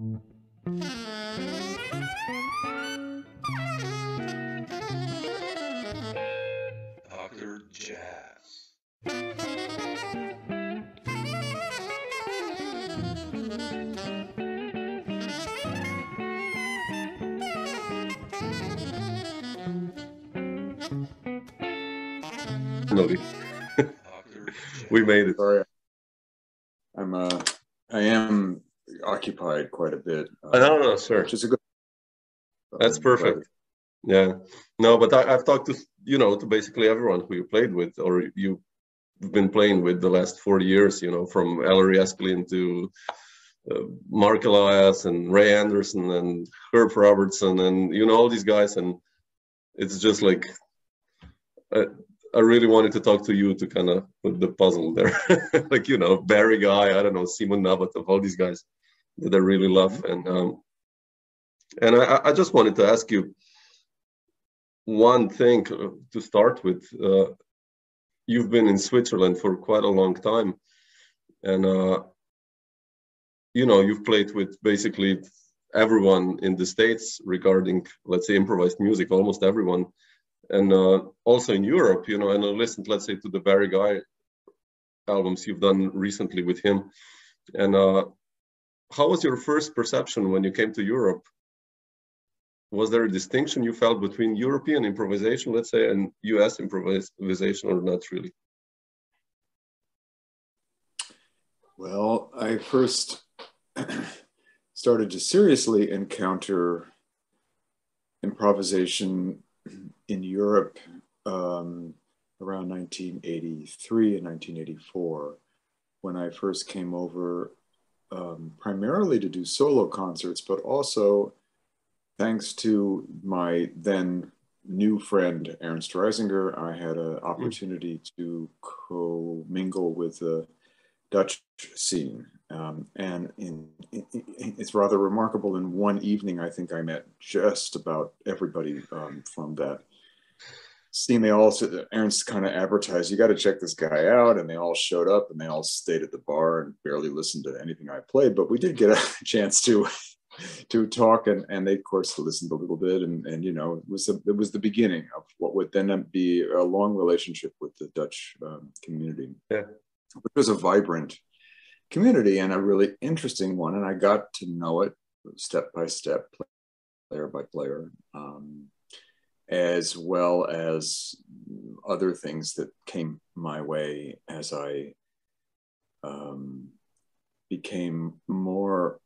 Dr. Jazz. Finally, Dr. we made it. Sorry, I'm uh, I am quite a bit. Uh, no, no, sure. Which is a good. That's um, perfect. Yeah. No, but I, I've talked to, you know, to basically everyone who you played with or you've been playing with the last 40 years, you know, from Ellery Eskelin to uh, Mark Helias and Ray Anderson and Herb Robertson and, you know, all these guys. And it's just like, I, I really wanted to talk to you to kind of put the puzzle there. like, you know, Barry Guy, I don't know, Simon Nabatov, all these guys that I really love. And, um, and I, I just wanted to ask you, one thing to start with. Uh, you've been in Switzerland for quite a long time, and uh, you know you've played with basically everyone in the states regarding, let's say, improvised music. Almost everyone, and uh, also in Europe. You know, and I listened, let's say, to the Barry Guy albums you've done recently with him, and uh, how was your first perception when you came to Europe? was there a distinction you felt between European improvisation, let's say, and US improvisation, or not really? Well, I first started to seriously encounter improvisation in Europe um, around 1983 and 1984 when I first came over um, primarily to do solo concerts, but also thanks to my then new friend Ernst Reijseger, I had an opportunity to co-mingle with the Dutch scene. Um, and in, in, it's rather remarkable. In one evening, I think I met just about everybody um, from that scene. They all, Ernst kind of advertised, you got to check this guy out. And they all showed up and they all stayed at the bar and barely listened to anything I played. But we did get a chance to to talk and, and they of course listened a little bit and, and you know it was a, it was the beginning of what would then be a long relationship with the Dutch um, community yeah. which was a vibrant community and a really interesting one and I got to know it step by step player by player um, as well as other things that came my way as I um, became more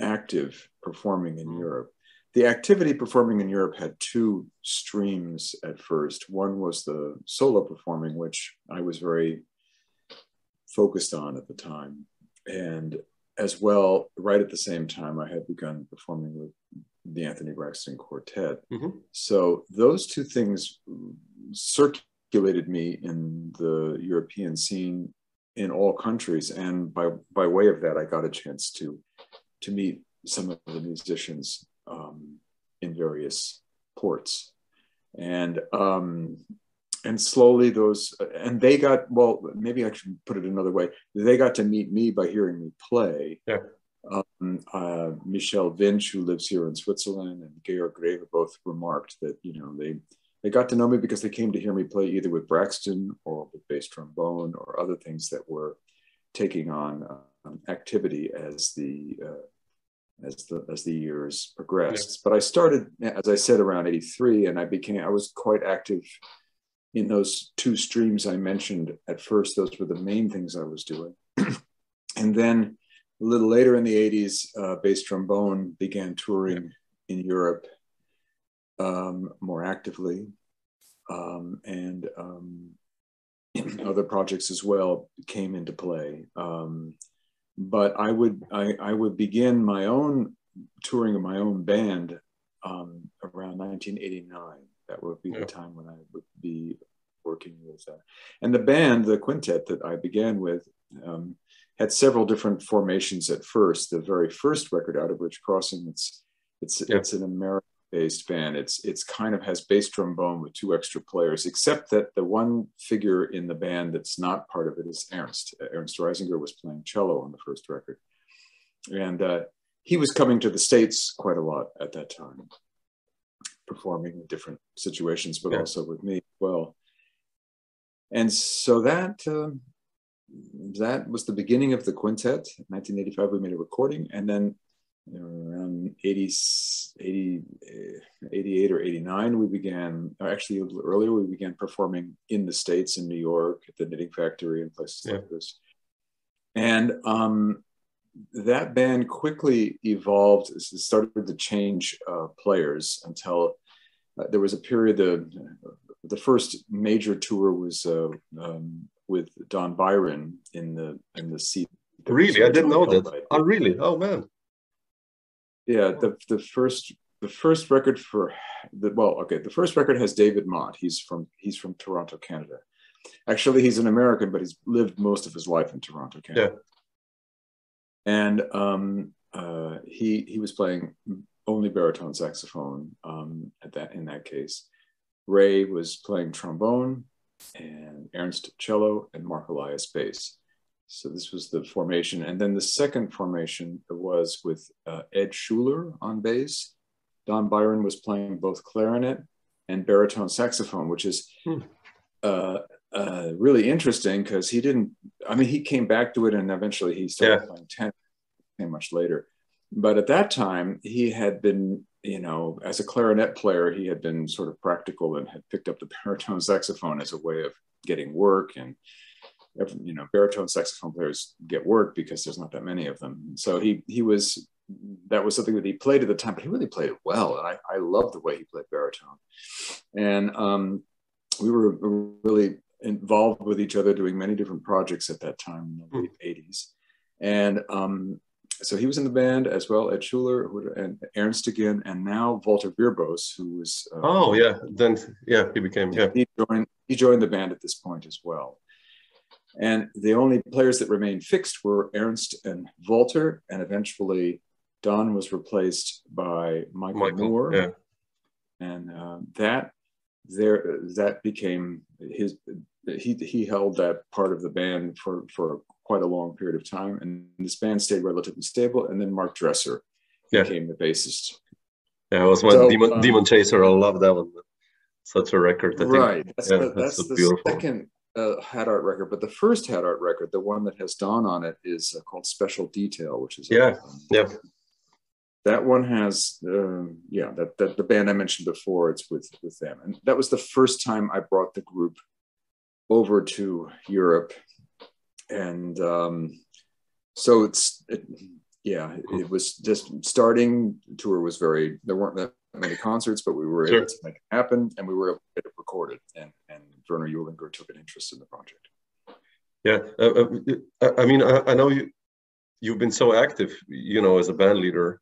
active performing in Europe. The activity performing in Europe had two streams at first. One was the solo performing, which I was very focused on at the time. And as well, right at the same time, I had begun performing with the Anthony Braxton Quartet. Mm-hmm. So those two things circulated me in the European scene in all countries. And by, by way of that, I got a chance to to meet some of the musicians um, in various ports, and um, and slowly those and they got well. Maybe I should put it another way. They got to meet me by hearing me play. Yeah. Um, uh, Michel Wintsch, who lives here in Switzerland, and Georg Gräwe both remarked that you know they they got to know me because they came to hear me play either with Braxton or with BassDrumBone or other things that were taking on um, activity as the uh, as the as the years progressed. But I started, as I said, around '83, and I became I was quite active in those two streams I mentioned at first. Those were the main things I was doing, and then a little later in the '80s, uh, BassDrumBone began touring in Europe um, more actively, um, and um, other projects as well came into play. Um, but I would I, I, would begin my own touring of my own band um, around 1989. That would be yeah. the time when I would be working with, uh, and the band, the quintet that I began with, um, had several different formations at first. The very first record Outer Bridge Crossing, it's it's yeah. it's an American based band. It's it's kind of has BassDrumBone with two extra players, except that the one figure in the band that's not part of it is Ernst. Ernst Reijseger was playing cello on the first record, and uh, he was coming to the States quite a lot at that time, performing in different situations, but Yeah. also with me as well. And so that uh, that was the beginning of the quintet. 1985, we made a recording, and then you know, around 80, 80, uh, 88 or 89, we began, or actually a little earlier, we began performing in the States, in New York, at the Knitting Factory, and places Yeah. like this. And um, that band quickly evolved, it started to change uh, players until uh, there was a period, the, the first major tour was uh, um, with Don Byron in the, in the seat. Really, I didn't know that. Oh, really? Oh man. yeah the the first the first record for the well okay the first record has david mott he's from he's from toronto canada actually he's an american but he's lived most of his life in toronto canada and um uh he he was playing only baritone saxophone um at that in that case ray was playing trombone and ernst cello and mark helias bass so this was the formation. And then the second formation was with uh, Ed Schuller on bass. Don Byron was playing both clarinet and baritone saxophone, which is Hmm. uh, uh, really interesting because he didn't, I mean, he came back to it and eventually he started Yeah. playing tenor came much later. But at that time, he had been, you know, as a clarinet player, he had been sort of practical and had picked up the baritone saxophone as a way of getting work. And every- you know baritone saxophone players get work because there's not that many of them. So he he was that was something that he played at the time but he really played it well. And i i loved the way he played baritone. And um we were really involved with each other doing many different projects at that time in the late 80s and um so he was in the band as well ed schuller who- and ernst again and now wolter wierbos who was uh, Oh yeah. Then yeah, he became yeah. he joined he joined the band at this point as well. And the only players that remained fixed were Ernst and Wolter, and eventually Don was replaced by Michael, Michael. Moore, Yeah. and uh, that there that became his. He he held that part of the band for for quite a long period of time, and this band stayed relatively stable. And then Mark Dresser Yeah. became the bassist. Yeah, it was my So, Demon, um, Demon Chaser. I love that one. Such a record. I think. right. That's yeah, the, that's that's the beautiful. second uh, Hat Art record, but the first Hat Art record, the one that has Don on it, is uh, called Special Detail, which is Yeah, yeah. That one has, um, yeah, that, that the band I mentioned before, it's with with them, and that was the first time I brought the group over to Europe, and um, so it's it, yeah, it was just starting. Tour was very there weren't that many concerts, but we were Sure. able to make it happen, and we were able to get it recorded, and and Werner Uehlinger took an interest in the project. Yeah, uh, uh, I I mean, I, I know you you've been so active, you know, as a band leader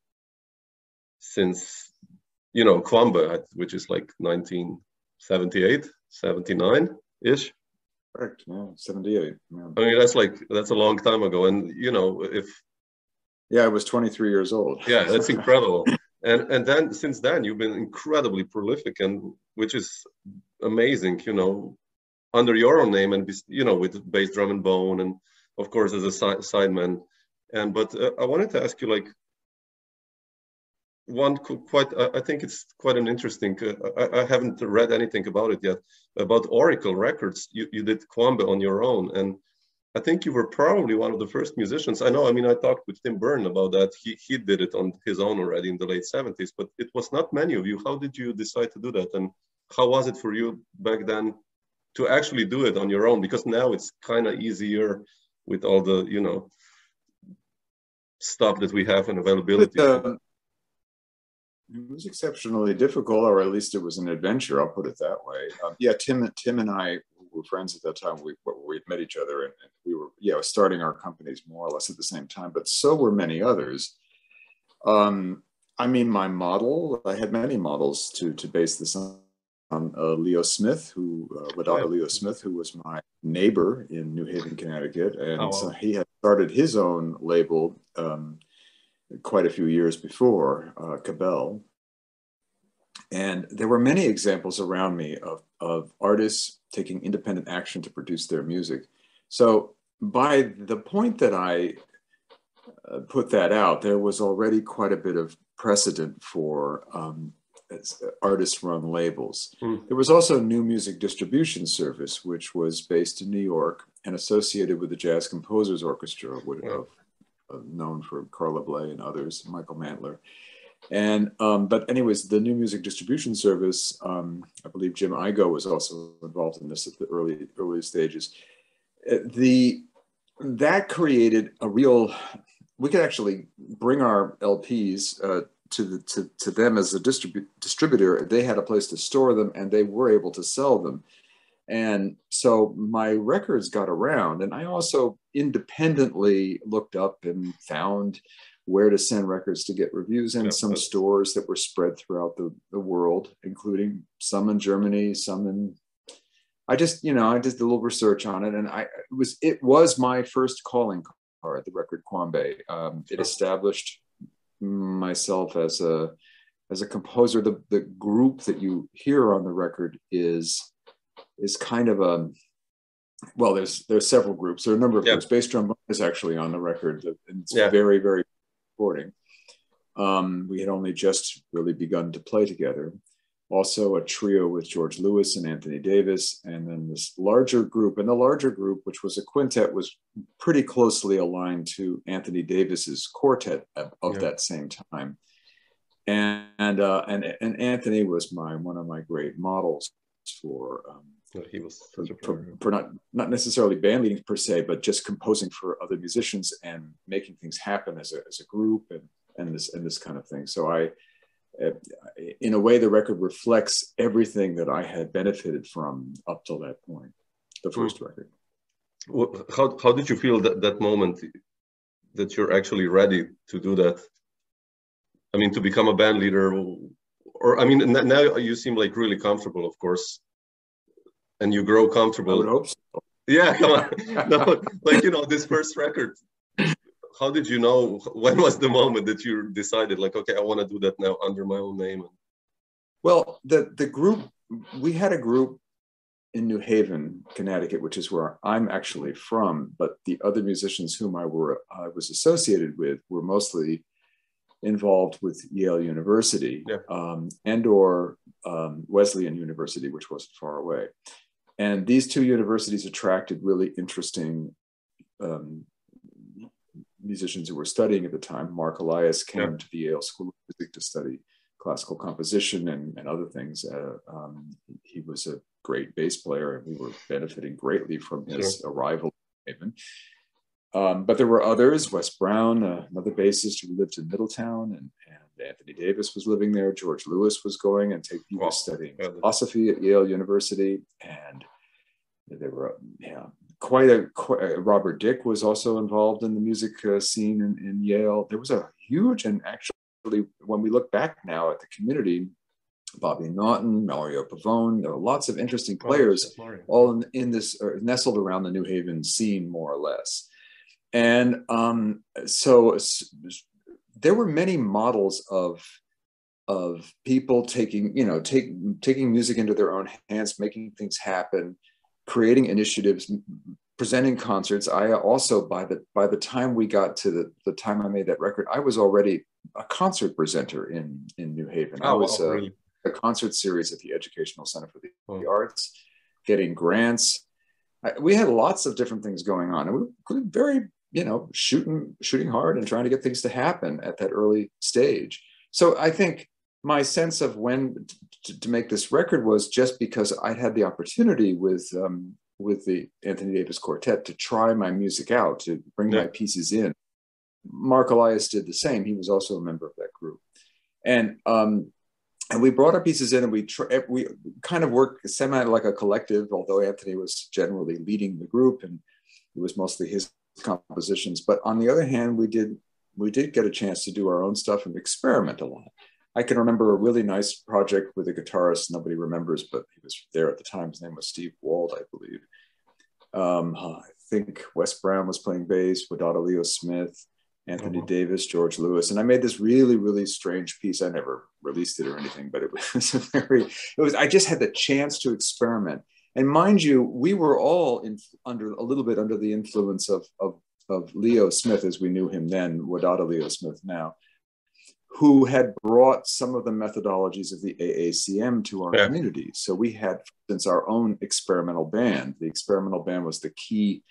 since you know Kwambe, which is like 1978, 79 ish. Correct. Yeah, seventy eight. Yeah. I mean, that's like that's a long time ago, and you know, if yeah, I was twenty three years old. yeah, that's incredible. And and then since then you've been incredibly prolific, and which is amazing, you know, under your own name and you know with bass drum and bone, and of course as a side sideman. And but uh, I wanted to ask you like one qu- quite I think it's quite an interesting. Uh, I, I haven't read anything about it yet about Auricle Records. You you did Kwambe on your own, and I think you were probably one of the first musicians. I know. I mean, I talked with Tim Berne about that. He he did it on his own already in the late seventies, but it was not many of you. How did you decide to do that, and how was it for you back then to actually do it on your own? Because now it's kind of easier with all the you know stuff that we have and availability. But, um, it was exceptionally difficult, or at least it was an adventure. I'll put it that way. Um, yeah, Tim, Tim and I were friends at that time. We we met each other, and, and we were yeah starting our companies more or less at the same time. But so were many others. Um, I mean, my model. I had many models to to base this on. on uh, Leo Smith, who uh, Wadada Leo Smith, who was my neighbor in New Haven, Connecticut, and Oh, wow. so he had started his own label. Um, quite a few years before uh, Kabell. And there were many examples around me of, of artists taking independent action to produce their music. So by the point that I uh, put that out, there was already quite a bit of precedent for um, artist run labels. Mm. There was also New Music Distribution Service, which was based in New York and associated with the Jazz Composers Orchestra, have, uh, known for Carla Bley and others, Michael Mantler. And um, but anyways, the New Music Distribution Service, um, I believe Jim Igoe was also involved in this at the early early stages. Uh, the that created a real. We could actually bring our LPs uh, to, the, to, to them as a distribu- distributor, they had a place to store them and they were able to sell them. And so my records got around, and I also independently looked up and found where to send records to get reviews in some stores that were spread throughout the, the world, including some in Germany, some in I just, you know, I did a little research on it, and I it was it was my first calling card, the record Kwambe. Um, it established myself as a as a composer the the group that you hear on the record is is kind of a well there's there's several groups there are a number of yeah. groups bass drum is actually on the record and it's yeah. very very recording um, we had only just really begun to play together also a trio with George Lewis and Anthony Davis, and then this larger group. And the larger group, which was a quintet, was pretty closely aligned to Anthony Davis's quartet of, of yeah. that same time. And and, uh, and and Anthony was my one of my great models for. Um, he was for, not not necessarily band leading per se, but just composing for other musicians and making things happen as a, as a group and and this and this kind of thing. So I in a way, the record reflects everything that I had benefited from up till that point, the hmm. first mm. record. Well, how, how did you feel that, that moment that you're actually ready to do that? I mean, to become a band leader, or I mean, now you seem like really comfortable, of course, and you grow comfortable. I would hope so. Yeah, come on. no, like you know, this first record, how did you know when was the moment that you decided like okay i want to do that now under my own name well the the group we had a group in new haven connecticut which is where i'm actually from but the other musicians whom i were i was associated with were mostly involved with yale university yeah. um, and or um, wesleyan university which wasn't far away and these two universities attracted really interesting um, musicians who were studying at the time. Mark Helias came yeah. to the Yale School of Music to study classical composition and, and other things. Uh, um, he was a great bass player, and we were benefiting greatly from his sure. arrival in Haven. Um, but there were others, Wes Brown, uh, another bassist who lived in Middletown, and, and, Anthony Davis was living there. George Lewis was going and take, he was studying philosophy at Yale University. And there were yeah, quite a quite, uh, Robert Dick was also involved in the music uh, scene in, in, Yale. There was a huge and actually, when we look back now at the community, Bobby Naughton, Mario Pavone, there were lots of interesting players, all in, in this uh, nestled around the New Haven scene, more or less. And um, so there were many models of of people taking, you know, take, taking music into their own hands, making things happen creating initiatives, presenting concerts. I also, by the by the time we got to the, the time I made that record, I was already a concert presenter in in New Haven. Oh, I was really? a, a, concert series at the Educational Center for the oh. Arts, getting grants. I, we had lots of different things going on, and we were very, you know, shooting shooting hard and trying to get things to happen at that early stage. So I think my sense of when to, to, make this record was just because I had the opportunity with um, with the Anthony Davis Quartet to try my music out, to bring yeah. my pieces in. Mark Helias did the same. He was also a member of that group, and um, and we brought our pieces in, and we tr- we kind of worked semi like a collective. Although Anthony was generally leading the group, and it was mostly his compositions. But on the other hand, we did we did get a chance to do our own stuff and experiment a lot. I can remember a really nice project with a guitarist nobody remembers, but he was there at the time. His name was Steve Wald, I believe. Um, I think Wes Brown was playing bass, Wadada Leo Smith, Anthony uh-huh. Davis, George Lewis, and I made this really, really strange piece. I never released it or anything, but it was a very, it was. I just had the chance to experiment. And mind you, we were all in, under a little bit under the influence of, of of Leo Smith, as we knew him then, Wadada Leo Smith now, who had brought some of the methodologies of the AACM to our yeah. community. So we had, since our own experimental band. The experimental band was the key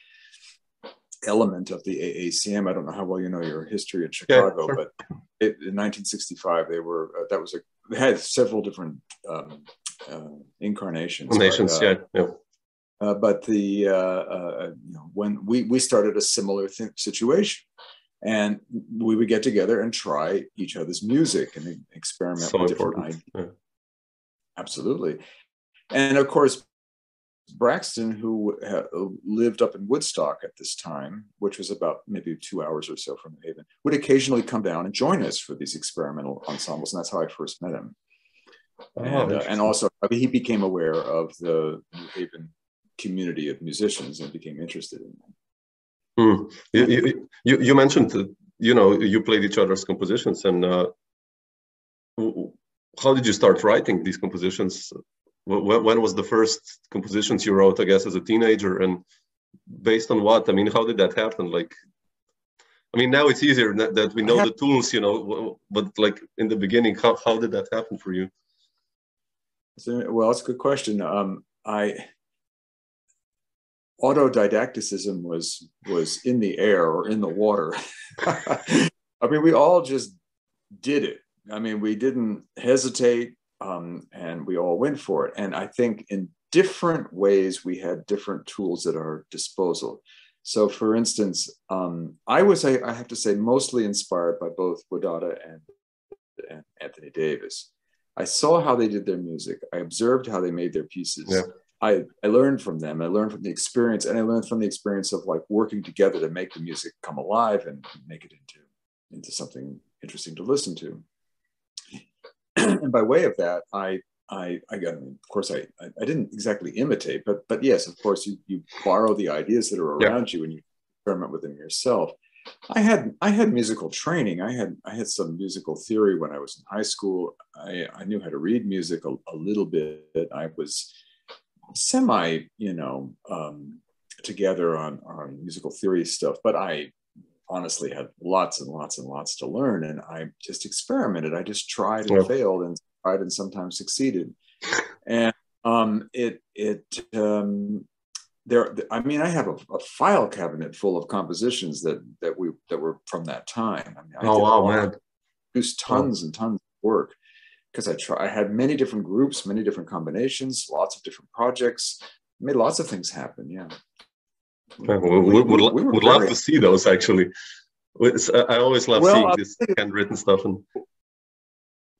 element of the AACM. I don't know how well you know your history in Chicago, yeah, sure. but it, in 1965 they were uh, that was a they had several different um, uh, incarnations. Nations, uh, yeah. yeah. Uh, but the uh, uh, you know, when we we started a similar th- situation, and we would get together and try each other's music and experiment so with different ideas. Yeah. Absolutely, and of course, Braxton, who lived up in Woodstock at this time, which was about maybe two hours or so from New Haven, would occasionally come down and join us for these experimental ensembles, and that's how I first met him. Oh, and, uh, and, also, I mean, he became aware of the New Haven community of musicians and became interested in them. Hmm. You, you, you, mentioned, you know, you played each other's compositions, and uh, how did you start writing these compositions? When, when was the first compositions you wrote? I guess as a teenager, and based on what? I mean, how did that happen? Like, I mean, now it's easier that we know the tools, you know, but like in the beginning, how, how did that happen for you? Well, it's a good question. Um, I autodidacticism was was in the air or in the water. I mean, we all just did it. I mean, we didn't hesitate, um, and we all went for it. And I think in different ways, we had different tools at our disposal. So, for instance, um, I was, I, I, have to say, mostly inspired by both Wadada and, and Anthony Davis. I saw how they did their music. I observed how they made their pieces. Yeah. I, I learned from them. I learned from the experience, and I learned from the experience of like working together to make the music come alive and make it into into something interesting to listen to. and by way of that, I I I got of course I I didn't exactly imitate, but but yes, of course you you borrow the ideas that are around yeah. you and you experiment with them yourself. I had I had musical training. I had I had some musical theory when I was in high school. I, I knew how to read music a, a little bit. I was semi, you know, um, together on, on musical theory stuff, but I honestly had lots and lots and lots to learn. And I just experimented. I just tried and failed and tried and sometimes succeeded. And um, it, it, um, there, I mean, I have a, a, file cabinet full of compositions that, that we, that were from that time. I mean, I oh, wow, man. Produced tons and tons of work because I try I had many different groups, many different combinations, lots of different projects, made lots of things happen. Yeah. we, would, we, we would love to see those actually. I always love well, seeing this handwritten stuff. And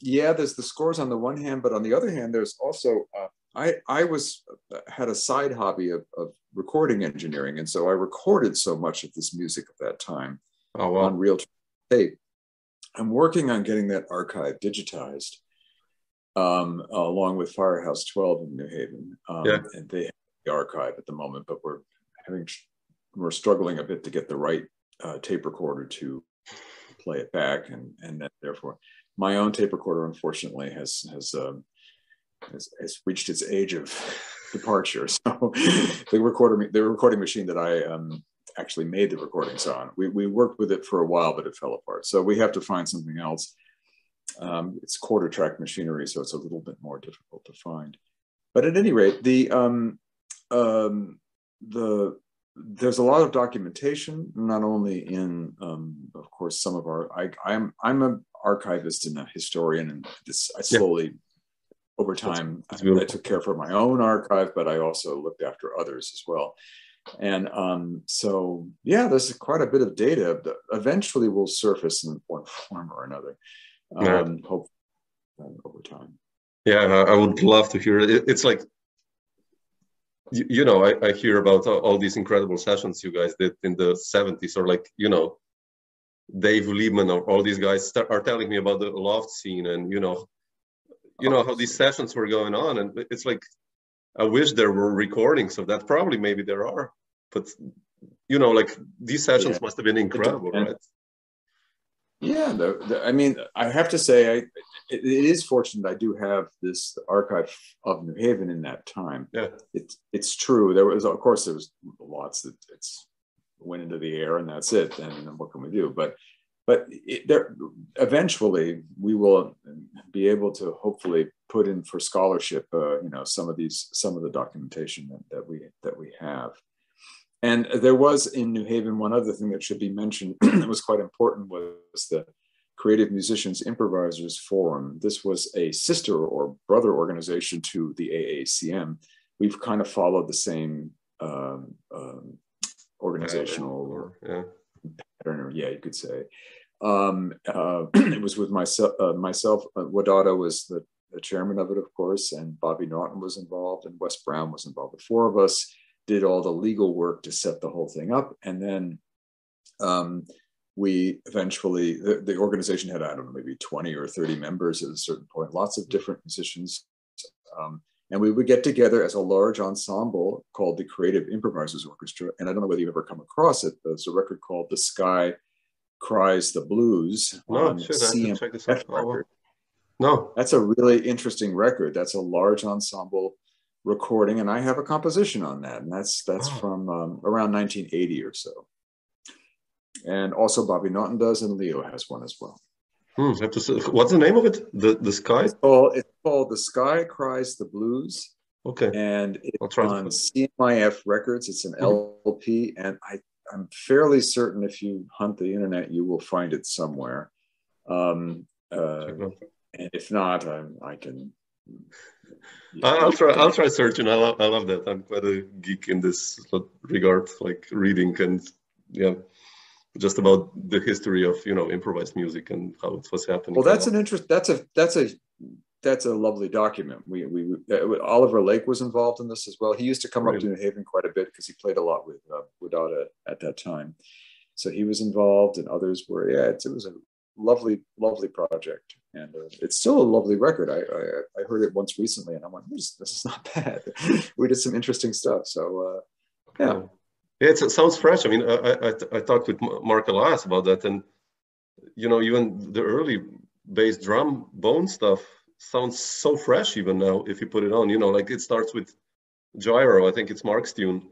yeah, there's the scores on the one hand, but on the other hand, there's also uh, I I was had a side hobby of, of recording engineering, and so I recorded so much of this music at that time oh, wow. on real tape. I'm working on getting that archive digitized, um, along with Firehouse 12 in New Haven. Um, yeah. And they have the archive at the moment, but we're having we're struggling a bit to get the right uh, tape recorder to play it back, and and then therefore my own tape recorder unfortunately has has um, has, has reached its age of departure. So the recorder the recording machine that I um, actually made the recordings on, we we worked with it for a while, but it fell apart. So we have to find something else. Um, it's quarter track machinery, so it's a little bit more difficult to find. But at any rate, the um, um, the there's a lot of documentation, not only in, um, of course, some of our. I, I'm I'm an archivist and a historian, and this I slowly. Yeah. Over time, I, I, took care for my own archive, but I also looked after others as well. And um, so, yeah, there's quite a bit of data that eventually will surface in one form or another um, hope over time. Yeah, I would love to hear it. It's like, you, you know, I, I hear about all these incredible sessions you guys did in the 70s, or like, you know, Dave Liebman or all these guys start, are telling me about the loft scene and, you know, you know, how these sessions were going on. And it's like, I wish there were recordings of that. Probably, maybe there are, but you know, like these sessions yeah. must have been incredible, right? Yeah, the, the, I mean, I have to say, I, it, it is fortunate I do have this archive of New Haven in that time. Yeah, it's it's true. There was, of course, there was lots that it's went into the air and that's it. And what can we do? But but it, there, eventually we will be able to hopefully put in for scholarship, uh, you know, some of these, some of the documentation that, that we that we have. And there was in New Haven one other thing that should be mentioned that was quite important was the Creative Musicians Improvisers Forum. This was a sister or brother organization to the AACM. We've kind of followed the same um, um, organizational yeah. Pattern, yeah, you could say. Um, uh, it was with myself, uh, myself uh, Wadada was the, the, chairman of it, of course, and Bobby Naughton was involved, and Wes Brown was involved. The four of us did all the legal work to set the whole thing up, and then um, we eventually the, the, organization had I don't know maybe 20 or 30 members at a certain point, lots of different musicians. Um, and we would get together as a large ensemble called the Creative Improvisers Orchestra. And I don't know whether you've ever come across it, but it's a record called The Sky Cries the Blues no, on CMIF oh. No. That's a really interesting record. That's a large ensemble recording, and I have a composition on that. And that's that's oh. from um, around 1980 or so. And also Bobby Naughton does, and Leo has one as well. Hmm, what's the name of it? The the sky. It's called, it's called "The Sky Cries the Blues." Okay. And it's on CMIF Records. It's an mm-hmm. LP, and I I'm fairly certain if you hunt the internet, you will find it somewhere. Um, uh, and if not, I, I can. I'll try. I'll try searching. I love. I love that. I'm quite a geek in this regard, like reading and yeah just about the history of you know improvised music and how it was happening. Well, that's an interest. That's a that's a that's a lovely document. We we uh, Oliver Lake was involved in this as well. He used to come right. up to New Haven quite a bit because he played a lot with uh, Wadada at that time. So he was involved, and others were. Yeah, it was a lovely, lovely project, and uh, it's still a lovely record. I, I, I heard it once recently, and I went, "This this is not bad." we did some interesting stuff. So uh, yeah. Yeah, it sounds fresh. I mean, I, I, I talked with Mark Helias about that, and you know, even the early bass drum bone stuff sounds so fresh even now if you put it on. You know, like it starts with gyro. I think it's Mark's tune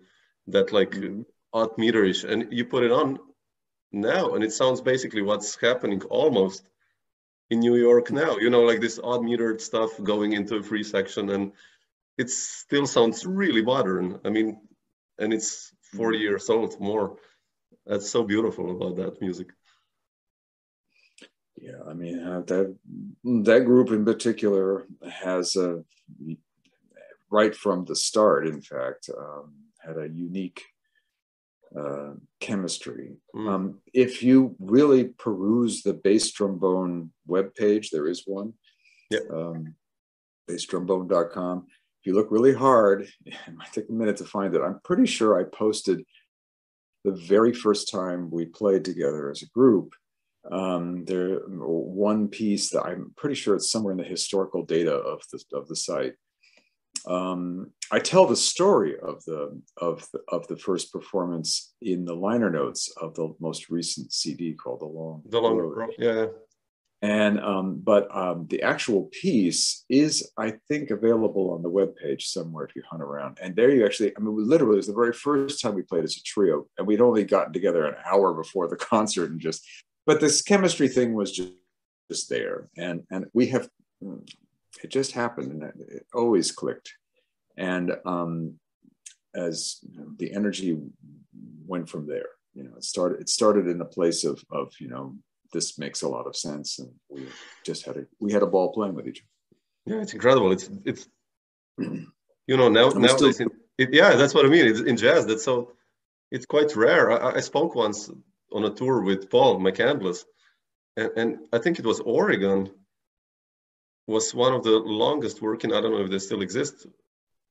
that like mm-hmm. odd meterish, and you put it on now, and it sounds basically what's happening almost in New York now. You know, like this odd metered stuff going into a free section, and it still sounds really modern. I mean, and it's 40 years old more that's so beautiful about that music yeah i mean uh, that that group in particular has a right from the start in fact um, had a unique uh, chemistry. Mm. Um, if you really peruse the BassDrumBone webpage, there is one. Yeah. Um, bassdrumbone.com if you look really hard, it might take a minute to find it. I'm pretty sure I posted the very first time we played together as a group. Um, there one piece that I'm pretty sure it's somewhere in the historical data of the of the site. Um, I tell the story of the of the, of the first performance in the liner notes of the most recent CD called "The Long The Long Road." Yeah, and um, but um, the actual piece is, I think, available on the web page somewhere if you hunt around. And there you actually, I mean, literally it was the very first time we played as a trio, and we'd only gotten together an hour before the concert, and just, but this chemistry thing was just just there, and and we have, it just happened, and it, it always clicked, and um, as the energy went from there, you know, it started it started in a place of of you know this makes a lot of sense and we just had a we had a ball playing with each other. Yeah it's incredible. It's it's you know now now still... it, yeah that's what i mean. It's in jazz. That's so it's quite rare. I, I spoke once on a tour with paul mccandless. And, and i think it was oregon was one of the longest working i don't know if they still exist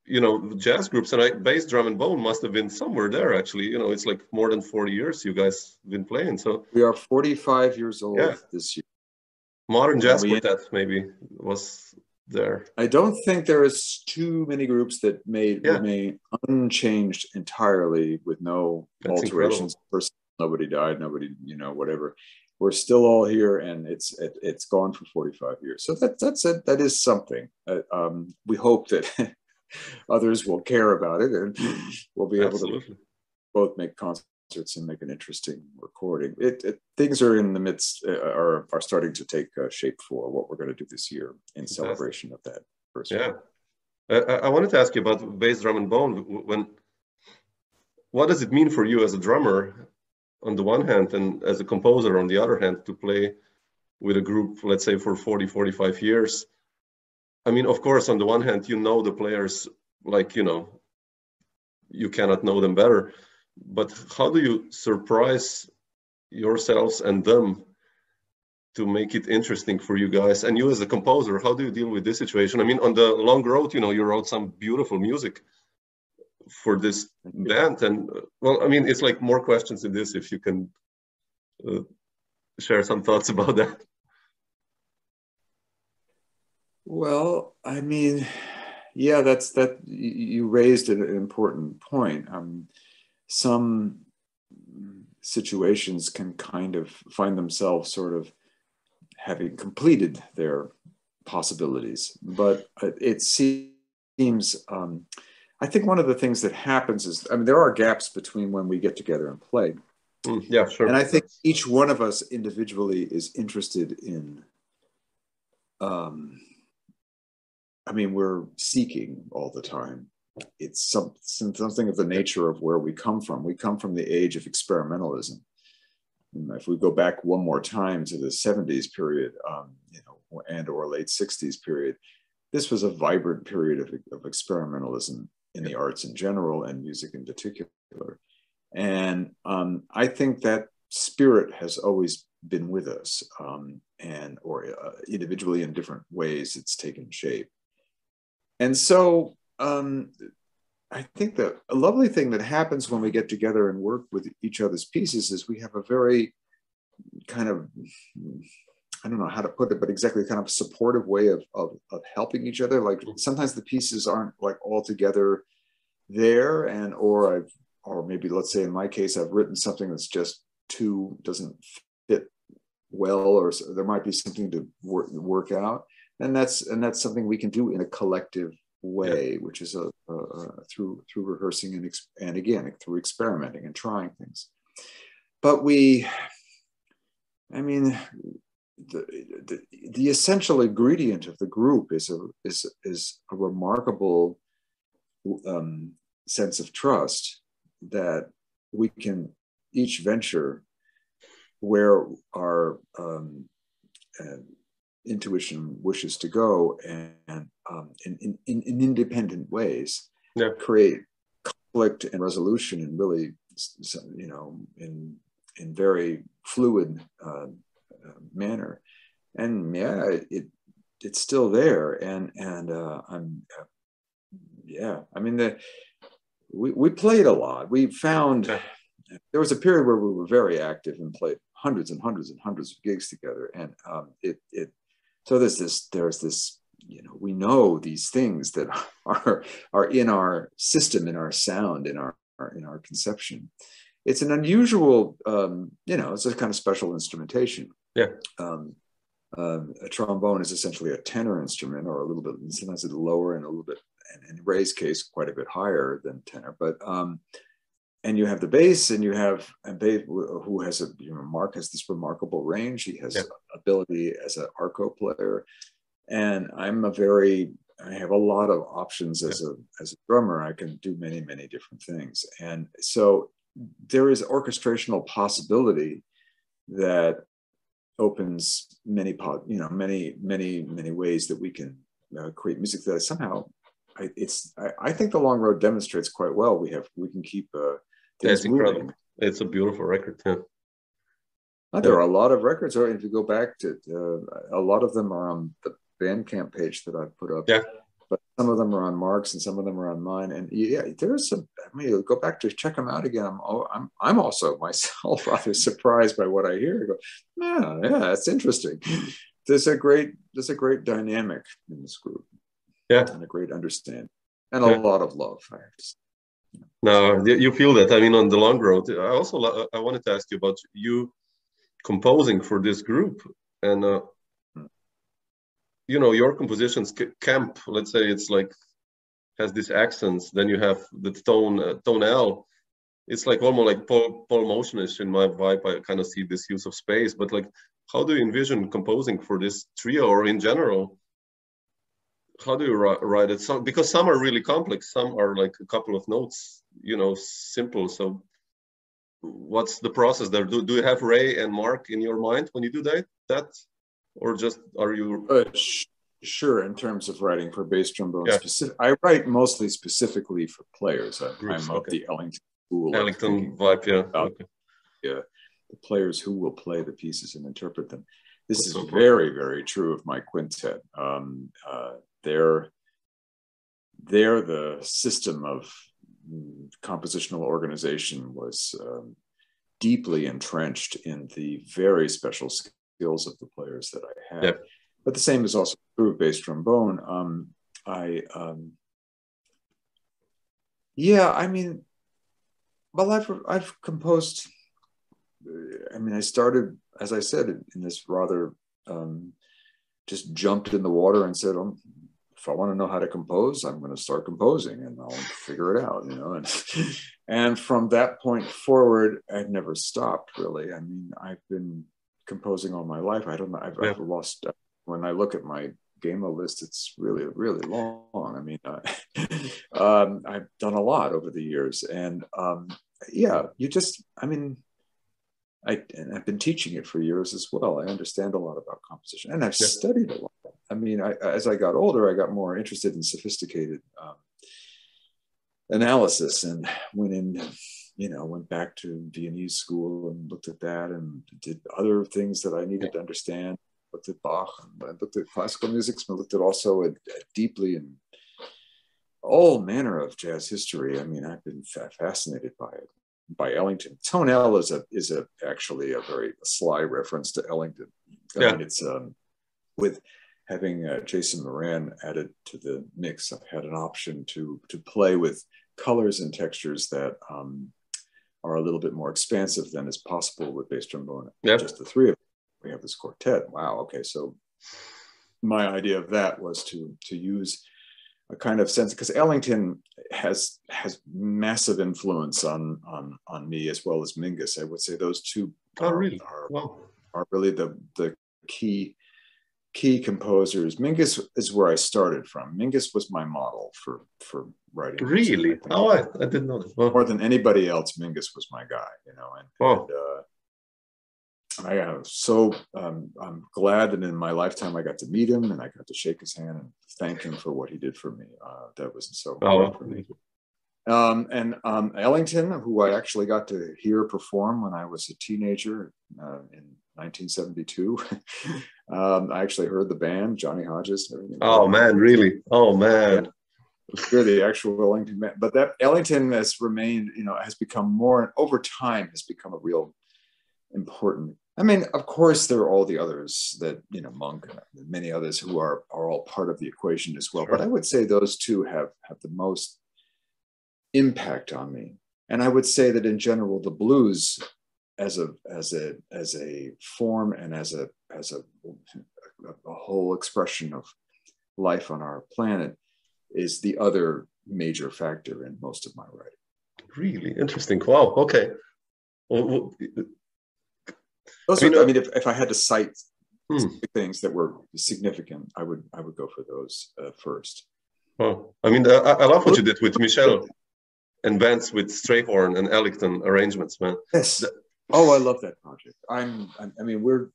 you know jazz groups. And I bass drum and bone must have been somewhere there actually. You know it's like more than 40 years you guys been playing so. We are 45 years old yeah. this year. Modern jazz quartet maybe was there. I don't think there is too many groups that made yeah. remain unchanged entirely with no That's alterations First, nobody died nobody you know whatever we're still all here and it's it, has gone for 45 years so that that's it that is something uh, um, we hope that others will care about it and we'll be able Absolutely. to both make concerts and make an interesting recording. It, it things are in the midst uh, are are starting to take uh, shape for what we're going to do this year in celebration of that first. Yeah, uh, I wanted to ask you about bass drum and bone. When what does it mean for you as a drummer on the one hand and as a composer on the other hand to play with a group let's say for 40 45 years. I mean of course on the one hand you know the players like you know you cannot know them better but how do you surprise yourselves and them to make it interesting for you guys? And you as a composer how do you deal with this situation? I mean on the long road you know you wrote some beautiful music for this band and uh, well i mean it's like more questions in this if you can uh, share some thoughts about that. Well i mean yeah that's that you raised an important point. Um, some situations can kind of find themselves sort of having completed their possibilities but it seems um, I think one of the things that happens is, I mean, there are gaps between when we get together and play. Mm, yeah, sure. And I think each one of us individually is interested in, um, I mean, we're seeking all the time. It's some, something of the nature of where we come from. We come from the age of experimentalism. And if we go back one more time to the 70s period, um, you know, and or late 60s period, this was a vibrant period of, of experimentalism in the arts in general and music in particular. And um, I think that spirit has always been with us, um, and or uh, individually in different ways, it's taken shape. And so um, I think that a lovely thing that happens when we get together and work with each other's pieces is we have a very kind of I don't know how to put it, but exactly kind of supportive way of, of, of helping each other. Like mm-hmm. sometimes the pieces aren't like all together there and, or I've, or maybe let's say in my case, I've written something that's just too, doesn't fit well, or so there might be something to work, work out. And that's, and that's something we can do in a collective way, yeah. which is a, a, a, through, through rehearsing and, and again, through experimenting and trying things. But we, I mean, the, the, the essential ingredient of the group is a is is a remarkable um, sense of trust that we can each venture where our um, uh, intuition wishes to go and um, in, in, in, independent ways yeah. create conflict and resolution and really you know in in very fluid uh, manner. And yeah, it it's still there. And and uh, I'm uh, yeah. I mean the we we played a lot. We found there was a period where we were very active and played hundreds and hundreds and hundreds of gigs together. And um, it it so there's this there's this you know we know these things that are are in our system in our sound in our, our in our conception it's an unusual um, you know it's a kind of special instrumentation yeah. Um, um, a trombone is essentially a tenor instrument, or a little bit, sometimes it's lower and a little bit, and in Ray's case, quite a bit higher than tenor. But um, and you have the bass, and you have and bass who has a you know, Mark has this remarkable range. He has yeah. ability as an arco player, and I'm a very I have a lot of options as yeah. a as a drummer. I can do many many different things, and so there is orchestrational possibility that opens many pod, you know many many many ways that we can uh, create music that somehow I, it's I, I, think the long road demonstrates quite well. We have we can keep uh it's incredible. It's a beautiful record yeah there are a lot of records or if you go back to uh, a lot of them are on the bandcamp page that I've put up. Yeah but some of them are on Mark's and some of them are on mine. And yeah, there's some. I mean, go back to check them out again. I'm I'm I'm also myself rather surprised by what I hear. I go, yeah, yeah, that's interesting. There's a great there's a great dynamic in this group. Yeah, and a great understanding and a yeah. lot of love. I have to say. No, you feel that. I mean, on the long road. I also I wanted to ask you about you composing for this group and. Uh, you know your compositions camp let's say it's like has these accents then you have the tone uh, tonal it's like almost like Paul, Paul Motianish in my vibe. I kind of see this use of space, but like, how do you envision composing for this trio or in general? How do you write it? So because some are really complex, some are like a couple of notes, you know, simple. So what's the process there? Do, do you have Ray and Mark in your mind when you do that? That or just are you? Uh, sure. In terms of writing for BassDrumBone, yeah. specific, I write mostly specifically for players. I, am okay. of the Ellington school. Ellington vibe, yeah. Okay. Yeah, the players who will play the pieces and interpret them. This That's is so very, very true of my quintet. Um, uh, they're they're the system of compositional organization was um, deeply entrenched in the very special skills of the players that I had. Yep. But the same is also true of BassDrumBone. Um, I, um, yeah, I mean, well, I've I've composed. I mean, I started, as I said, in this rather um, just jumped in the water and said, um, if I want to know how to compose, I'm going to start composing and I'll figure it out, you know. And, and from that point forward, I've never stopped really. I mean, I've been composing all my life. I don't know. I've, yeah. I've lost, when I look at my GEMA list, it's really, really long. I mean, uh, um, I've done a lot over the years. And um, yeah, you just, I mean, I, and I've been teaching it for years as well. I understand a lot about composition and I've yeah. studied a lot. I mean, I, as I got older, I got more interested in sophisticated um, analysis and went in, you know, went back to Viennese school and looked at that and did other things that I needed to understand. Looked at Bach and I looked at classical music, but looked at also at, at deeply and all manner of jazz history. I mean, I've been fascinated by it by Ellington. Tonel is a is a actually a very sly reference to Ellington. I yeah. mean, it's um, with having uh, Jason Moran added to the mix. I've had an option to to play with colors and textures that um, are a little bit more expansive than is possible with BassDrumBone. Yeah. Just the three of them. We have this quartet. Wow. Okay. So my idea of that was to to use a kind of sense because Ellington has has massive influence on on on me as well as Mingus. I would say those two oh, are, really? are, wow. are really the the key key composers. Mingus is where I started from. Mingus was my model for for writing. Really? Oh, I, I didn't know that. More than anybody else, Mingus was my guy. You know, and, oh. and uh, I am uh, so um, I'm glad that in my lifetime I got to meet him and I got to shake his hand and thank him for what he did for me. Uh, that was so oh, for me. Um, and um, Ellington, who I actually got to hear perform when I was a teenager uh, in 1972. Um, I actually heard the band, Johnny Hodges. Oh man, really? Oh man. You're the actual Ellington man. But that Ellington has remained, you know, has become more and over time has become a real important I mean, of course, there are all the others that you know, Monk and many others who are are all part of the equation as well. Sure. But I would say those two have have the most impact on me. And I would say that in general, the blues, as a as a as a form and as a as a a whole expression of life on our planet, is the other major factor in most of my writing. Really interesting. Wow. Okay. Well, those I mean, are, I mean, if, if I had to cite hmm. things that were significant, I would I would go for those uh, first. Well, I mean, I, I, love what you did with Michel and Bänz with Strayhorn and Ellington arrangements, man. Yes. The, oh, I love that project. I'm, I'm, i mean, we're.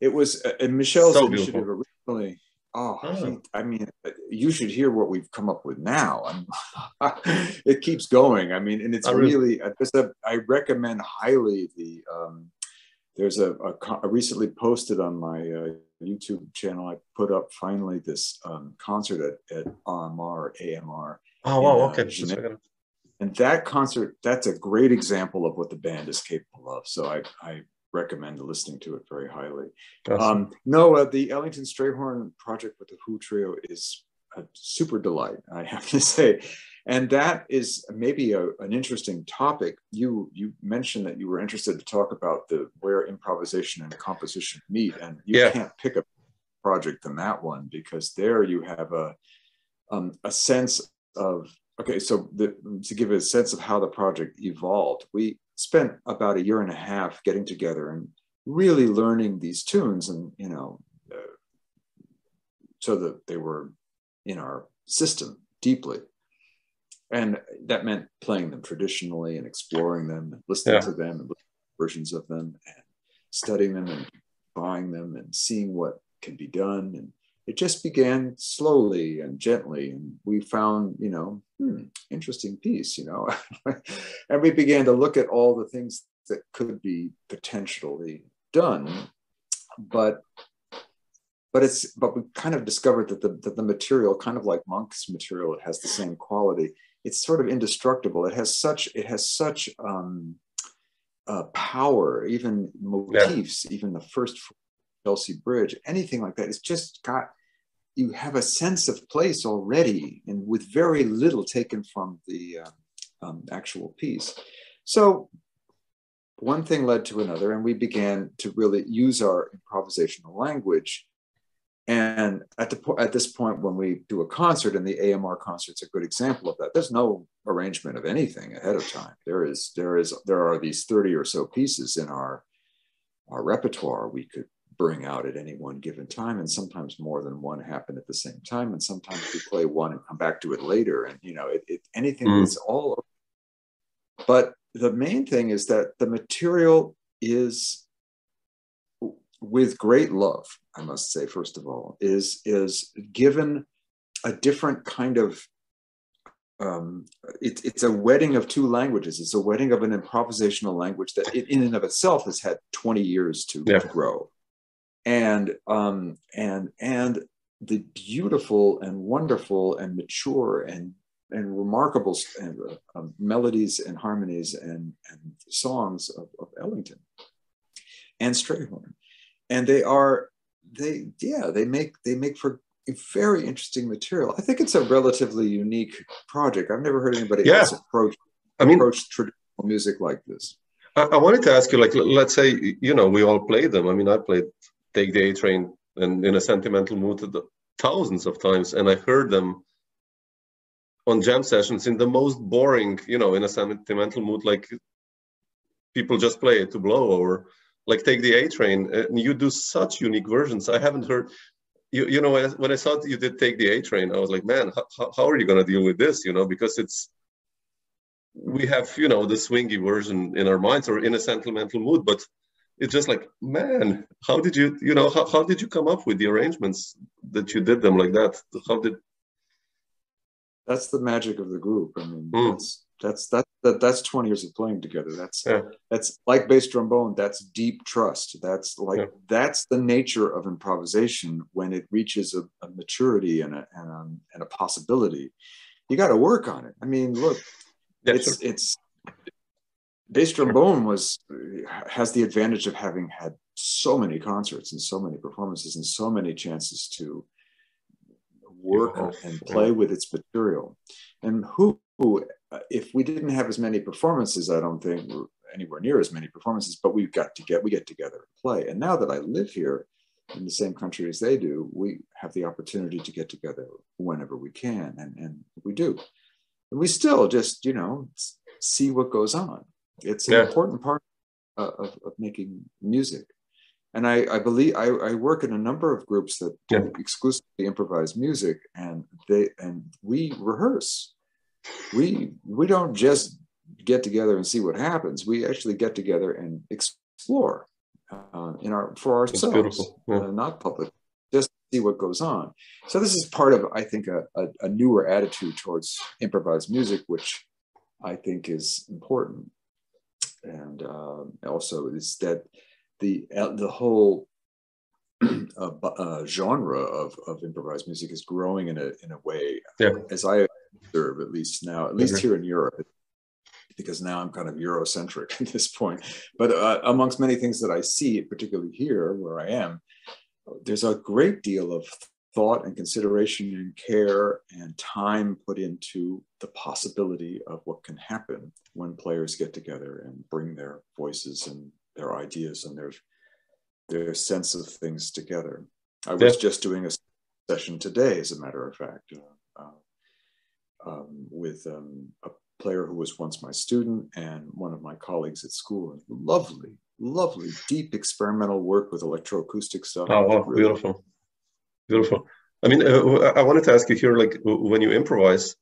It was uh, and Michel's so initiative originally. Oh, oh. He, I mean, you should hear what we've come up with now. it keeps going. I mean, and it's really, really I recommend highly the um, there's a, a, a, recently posted on my uh, YouTube channel. I put up finally this um, concert at, at RMR AMR. Oh wow! Uh, okay. And that concert, that's a great example of what the band is capable of. So I, I recommend listening to it very highly. Um, no, uh, the Ellington Strayhorn project with the Who Trio is a super delight. I have to say, and that is maybe a, an interesting topic. You you mentioned that you were interested to talk about the where improvisation and composition meet, and you yeah. can't pick a project than that one because there you have a um, a sense of okay, so the, to give a sense of how the project evolved, we spent about a year and a half getting together and really learning these tunes, and you know, uh, so that they were in our system deeply. And that meant playing them traditionally and exploring them, and listening yeah. to them, and versions of them, and studying them and buying them and seeing what can be done and it just began slowly and gently and we found you know hmm, interesting piece you know and we began to look at all the things that could be potentially done but but it's but we kind of discovered that the, that the material kind of like monk's material it has the same quality it's sort of indestructible it has such it has such um uh, power even motifs yeah. even the first Chelsea Bridge, anything like that. It's just got you have a sense of place already, and with very little taken from the uh, um, actual piece. So one thing led to another, and we began to really use our improvisational language. And at the at this point, when we do a concert, and the AMR concert's a good example of that. There's no arrangement of anything ahead of time. There is there is there are these thirty or so pieces in our our repertoire. We could bring out at any one given time and sometimes more than one happen at the same time and sometimes we play one and come back to it later and you know it, it anything mm. is all but the main thing is that the material is with great love i must say first of all is is given a different kind of um, it, it's a wedding of two languages. It's a wedding of an improvisational language that, it, in and of itself, has had 20 years to, yeah. grow and um, and and the beautiful and wonderful and mature and and remarkable and, uh, um, melodies and harmonies and, and songs of, of Ellington and Strayhorn, and they are they yeah they make they make for very interesting material. I think it's a relatively unique project. I've never heard anybody yeah. else approach I mean, approach traditional music like this. I, I wanted to ask you, like, let's say you know we all played them. I mean, I played take the A train and in a sentimental mood thousands of times, and I heard them on jam sessions in the most boring, you know, in a sentimental mood, like people just play it to blow, or like take the A train, and you do such unique versions. I haven't heard. You, you know when I saw you did take the A train, I was like, man, how, how are you going to deal with this? You know, because it's we have you know the swingy version in our minds or in a sentimental mood, but it's just like man how did you you know how, how did you come up with the arrangements that you did them like that how did that's the magic of the group i mean mm. that's that's that, that that's 20 years of playing together that's yeah. that's like BassDrumBone that's deep trust that's like yeah. that's the nature of improvisation when it reaches a, a maturity and a, and a, and a possibility you got to work on it i mean look yeah, it's sure. it's BassDrumBone was has the advantage of having had so many concerts and so many performances and so many chances to work yeah. and play with its material. And who, who, if we didn't have as many performances, I don't think we're anywhere near as many performances, but we've got to get we get together and play. And now that I live here in the same country as they do, we have the opportunity to get together whenever we can, and, and we do. And we still just, you know, see what goes on. It's an yeah. important part uh, of, of making music. And I, I believe I, I, work in a number of groups that yeah. exclusively improvise music, and they and we rehearse. We we don't just get together and see what happens. We actually get together and explore uh, in our for ourselves, yeah. uh, not public, just see what goes on. So this is part of I think a, a, a newer attitude towards improvised music, which I think is important and uh, also is that the uh, the whole uh, uh, genre of, of improvised music is growing in a in a way yeah. as I observe at least now, at least here in Europe, because now I'm kind of Eurocentric at this point. But uh, amongst many things that I see, particularly here where I am, there's a great deal of thought and consideration and care and time put into the possibility of what can happen when players get together and bring their voices and their ideas and their their sense of things together. I was yeah. just doing a session today, as a matter of fact, uh, uh, um, with um, a player who was once my student and one of my colleagues at school. Lovely, lovely, deep experimental work with electroacoustic stuff. Oh, wow, really. beautiful, beautiful. I mean, uh, I wanted to ask you here, like when you improvise,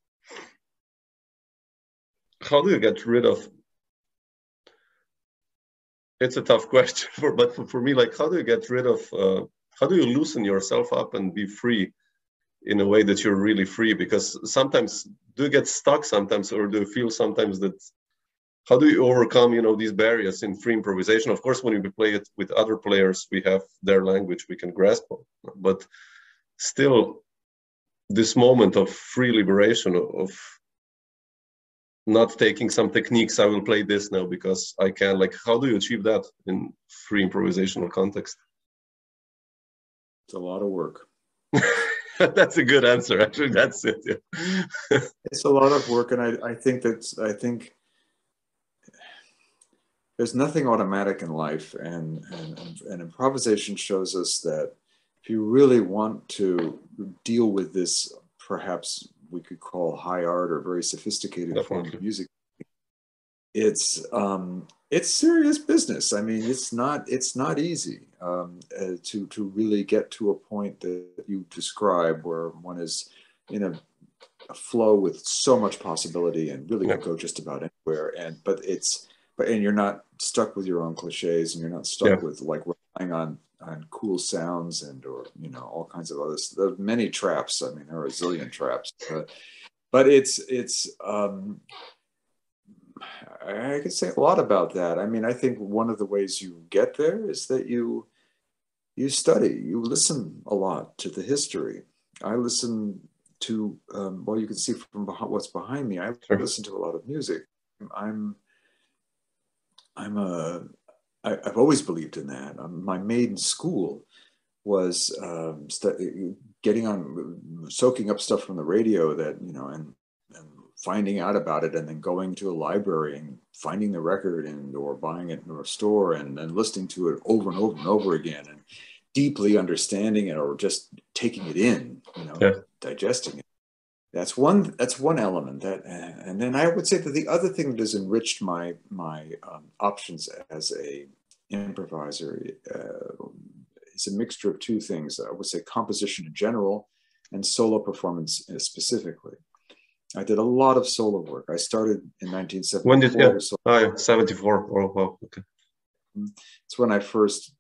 how do you get rid of? It's a tough question, for, but for, for me, like, how do you get rid of? Uh, how do you loosen yourself up and be free in a way that you're really free? Because sometimes do you get stuck sometimes, or do you feel sometimes that? How do you overcome, you know, these barriers in free improvisation? Of course, when we play it with other players, we have their language we can grasp, but still this moment of free liberation of not taking some techniques i will play this now because i can like how do you achieve that in free improvisational context? It's a lot of work. That's a good answer actually. That's it yeah. it's a lot of work and I, I think that's i think there's nothing automatic in life and, and, and improvisation shows us that if you really want to deal with this, perhaps we could call high art or very sophisticated Definitely. form of music, it's um, it's serious business. I mean, it's not it's not easy um, uh, to to really get to a point that you describe where one is in a, a flow with so much possibility and really yeah. go just about anywhere. And but it's but and you're not stuck with your own cliches and you're not stuck yeah. with like relying on and cool sounds and or you know all kinds of other there are many traps. I mean there are a zillion traps but, but it's it's um i could say a lot about that. I mean i think one of the ways you get there is that you you study you listen a lot to the history. I listen to um, well you can see from behind, what's behind me. I listen to a lot of music. I'm i'm a I, have always believed in that. Um, my maiden school was um, getting on, soaking up stuff from the radio that you know, and and finding out about it, and then going to a library and finding the record and or buying it in a store and then listening to it over and over and over again and deeply understanding it or just taking it in, you know, yeah. digesting it. That's one. That's one element. That, and then I would say that the other thing that has enriched my my um, options as a improviser uh, is a mixture of two things. I would say composition in general and solo performance specifically. I did a lot of solo work. I started in 1974. When did you? Oh, yeah, 74. Oh, wow. Okay. It's when I first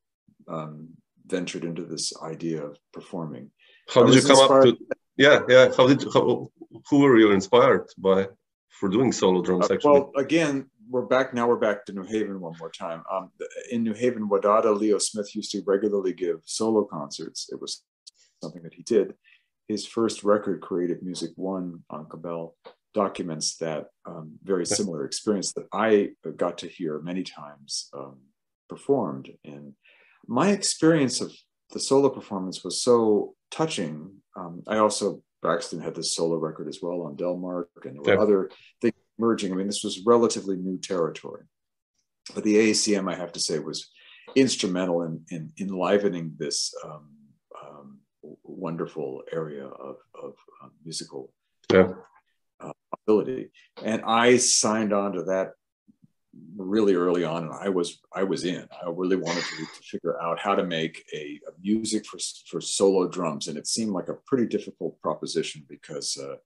um, ventured into this idea of performing. How did you come up to? Yeah, yeah. How did? How, who were you inspired by for doing solo drums? Uh, actually, well, again, we're back now. We're back to New Haven one more time. Um, in New Haven, Wadada Leo Smith used to regularly give solo concerts. It was something that he did. His first record, Creative Music One, on Kabell, documents that um, very similar experience that I got to hear many times um, performed. And my experience of the solo performance was so touching. Um, I also Braxton had this solo record as well on Delmark, and there were yeah. other things merging. I mean, this was relatively new territory. But the AACM, I have to say, was instrumental in, in enlivening this um, um, wonderful area of, of uh, musical yeah. uh, ability. And I signed on to that really early on, and I was I was in. I really wanted to, to figure out how to make a, a, music for for solo drums, and it seemed like a pretty difficult proposition because uh,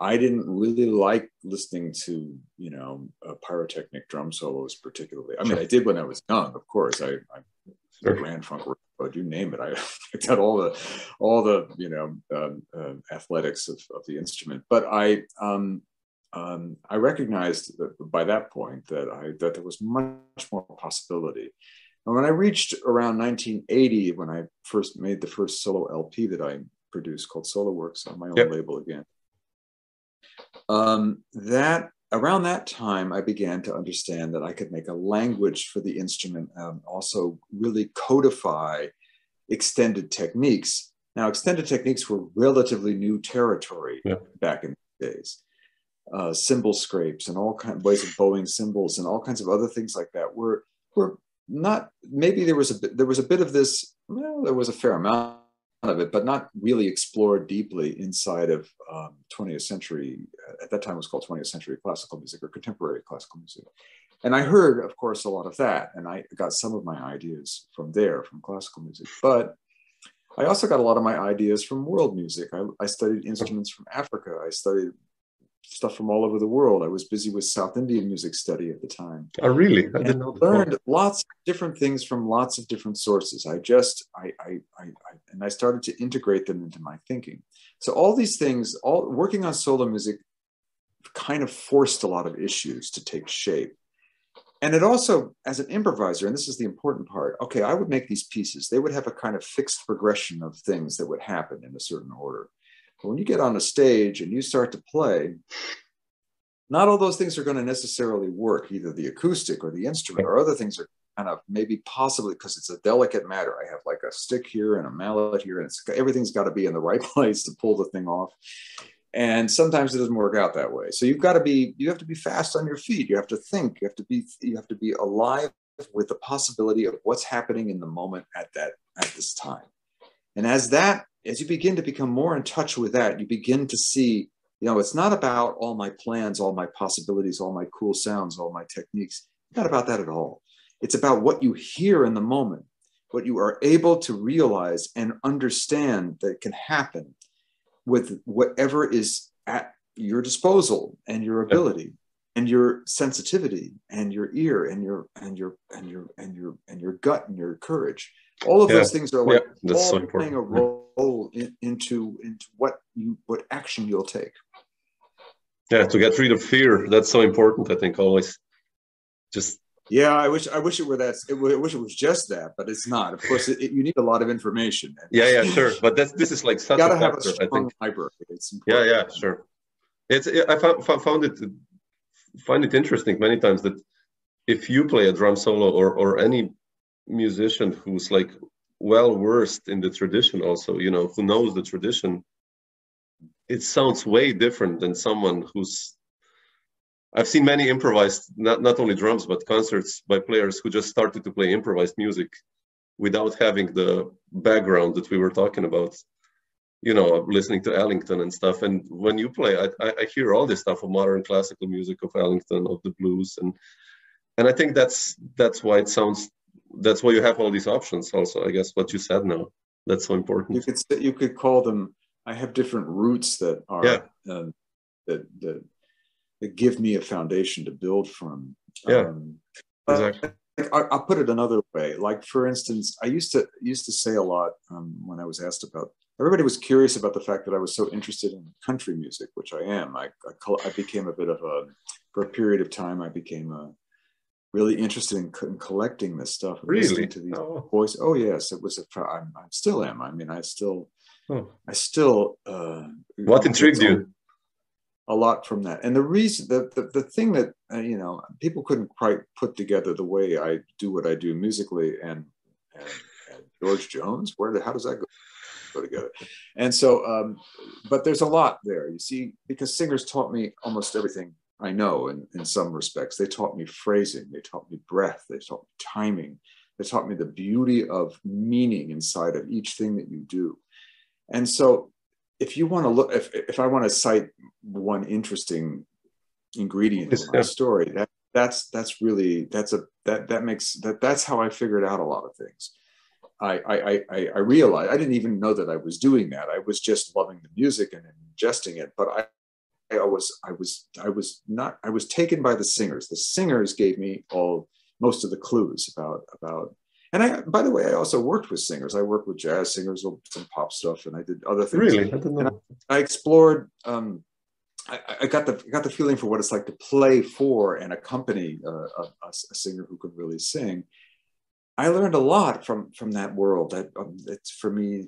I didn't really like listening to, you know, uh, pyrotechnic drum solos particularly. I mean, I did when I was young, of course. I, I sure. Grand Funk but you name it. I picked out all the, all the, you know, um, uh, athletics of, of the instrument. But I, um, um, I recognized that by that point that I that there was much more possibility. And when I reached around 1980, when I first made the first solo LP that I produced called Solo Works on my own yep. label again, um, that around that time, I began to understand that I could make a language for the instrument, um, also really codify extended techniques. Now, extended techniques were relatively new territory yeah. back in the days. Uh, cymbal scrapes and all kinds of ways of bowing cymbals and all kinds of other things like that were were not. Maybe there was a bit, there was a bit of this. Well, there was a fair amount of it, but not really explored deeply inside of um, 20th century. At that time, it was called 20th century classical music or contemporary classical music. And I heard, of course, a lot of that, and I got some of my ideas from there, from classical music. But I also got a lot of my ideas from world music. I, I studied instruments from Africa. I studied stuff from all over the world. I was busy with South Indian music study at the time. Oh, really? I didn't know. Learned lots of different things from lots of different sources. I just, I, I, I, I, and I started to integrate them into my thinking. So all these things, all working on solo music, kind of forced a lot of issues to take shape. And it also, as an improviser, and this is the important part. Okay, I would make these pieces. They would have a kind of fixed progression of things that would happen in a certain order but when you get on a stage and you start to play, not all those things are going to necessarily work, either the acoustic or the instrument or other things are kind of maybe possibly because it's a delicate matter. I have like a stick here and a mallet here, and it's everything's got to be in the right place to pull the thing off. And sometimes it doesn't work out that way. So you've got to be you have to be fast on your feet. You have to think. You have to be you have to be alive with the possibility of what's happening in the moment at that at this time. And as that as you begin to become more in touch with that, you begin to see, you know, it's not about all my plans, all my possibilities, all my cool sounds, all my techniques. It's not about that at all. It's about what you hear in the moment, what you are able to realize and understand that can happen with whatever is at your disposal and your ability and your sensitivity and your ear and your and your and your and your and your gut and your courage all of yeah. those things are like yeah, all so playing a role in, into into what you what action you'll take. Yeah to get rid of fear. That's so important i think always. Just yeah i wish i wish it were that it, i wish it was just that but it's not. Of course it, it, you need a lot of information yeah yeah sure. But that's this is like such a factor, a I think. library. It's yeah yeah sure. It's i found, found it find it interesting many times that if you play a drum solo or or any musician who's like well versed in the tradition also you know who knows the tradition it sounds way different than someone who's i've seen many improvised not, not only drums but concerts by players who just started to play improvised music without having the background that we were talking about you know listening to ellington and stuff. And when you play i, I hear all this stuff of modern classical music of ellington of the blues. And and i think that's that's why it sounds that's why you have all these options also i guess what you said now. That's so important. You could you could call them i have different roots that are yeah. um, that, that that give me a foundation to build from. Yeah. Um, exactly. I, will put it another way. Like for instance i used to used to say a lot um, when i was asked about everybody was curious about the fact that i was so interested in country music which i am. I, I, I became a bit of a for a period of time i became a really interested in, in collecting this stuff. Really? Listening to these oh. voices. Oh yes, it was a. I'm, I still am. I mean, I still, oh. I still. Uh, what intrigued you? A lot from that, and the reason, the the, the thing that uh, you know, people couldn't quite put together the way I do what I do musically, and and, and George Jones. Where how does that go? go together. And so, um, but there's a lot there, you see, because singers taught me almost everything I know in, in some respects. They taught me phrasing, they taught me breath, they taught me timing, they taught me the beauty of meaning inside of each thing that you do. And so if you want to look, if, if I want to cite one interesting ingredient in my story, that, that's that's really that's a that that makes that that's how I figured out a lot of things. I, I, I, I realized I didn't even know that I was doing that. I was just loving the music and ingesting it. But I, I was I was I was not I was taken by the singers. The singers gave me all most of the clues about about. And I, by the way, I also worked with singers. I worked with jazz singers, some pop stuff, and I did other things. Really, I, I, I explored. Um, I, I, got the got the feeling for what it's like to play for and accompany uh, a, a, singer who could really sing. I learned a lot from from that world. That um, it's for me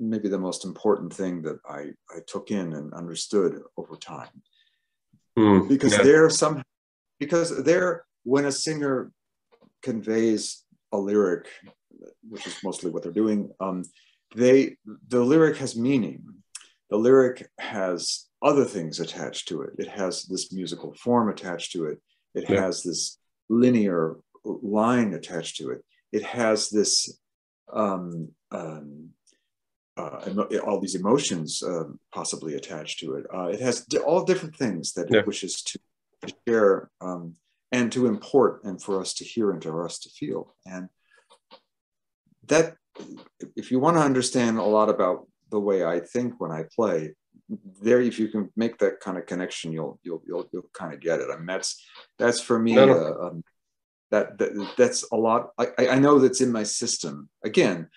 maybe the most important thing that I, I took in and understood over time. Mm, because yeah. there some because there when a singer conveys a lyric, which is mostly what they're doing, um, they the lyric has meaning. The lyric has other things attached to it. It has this musical form attached to it. It yeah. has this linear line attached to it. It has this um, um, all these emotions um, possibly attached to it. Uh, it has all different things that yeah. it wishes to share um, and to import and for us to hear and for us to feel. And that, if you want to understand a lot about the way I think when I play, there, if you can make that kind of connection, you'll you'll you'll, you'll kind of get it. I mean, that's that's for me. Uh, um, that, that that's a lot. I, I know that's in my system. Again,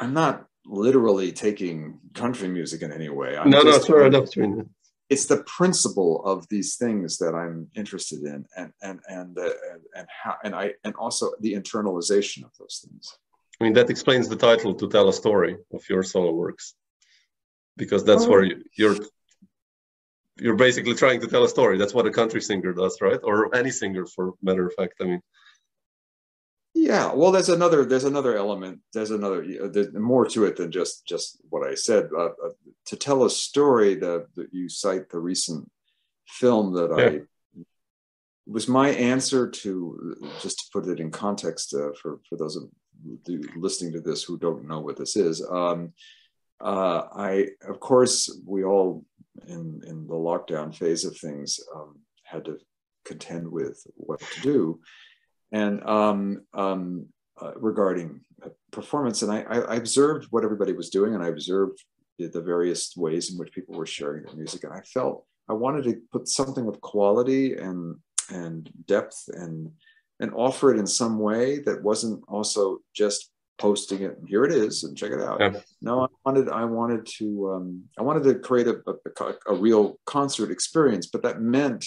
I'm not literally taking country music in any way. I'm no, no, sure enough. It's the principle of these things that I'm interested in, and and and uh, and, and how and I and also the internalization of those things. I mean, that explains the title "To Tell a Story" of your solo works, because that's oh. where you, you're you're basically trying to tell a story. That's what a country singer does, right? Or any singer, for matter of fact. I mean, yeah. Well, there's another there's another element. There's another there's more to it than just just what I said. Uh, uh, to tell a story, that you cite the recent film that yeah. I was my answer to just to put it in context uh, for for those of listening to this who don't know what this is. Um, uh, I, of course, we all in in the lockdown phase of things um, had to contend with what to do, and um, um, uh, regarding performance, and I, I, observed what everybody was doing, and I observed the various ways in which people were sharing their music, and I felt I wanted to put something with quality and and depth and and offer it in some way that wasn't also just posting it and here it is and check it out. Yeah. no i wanted i wanted to um, i wanted to create a, a, a, real concert experience but that meant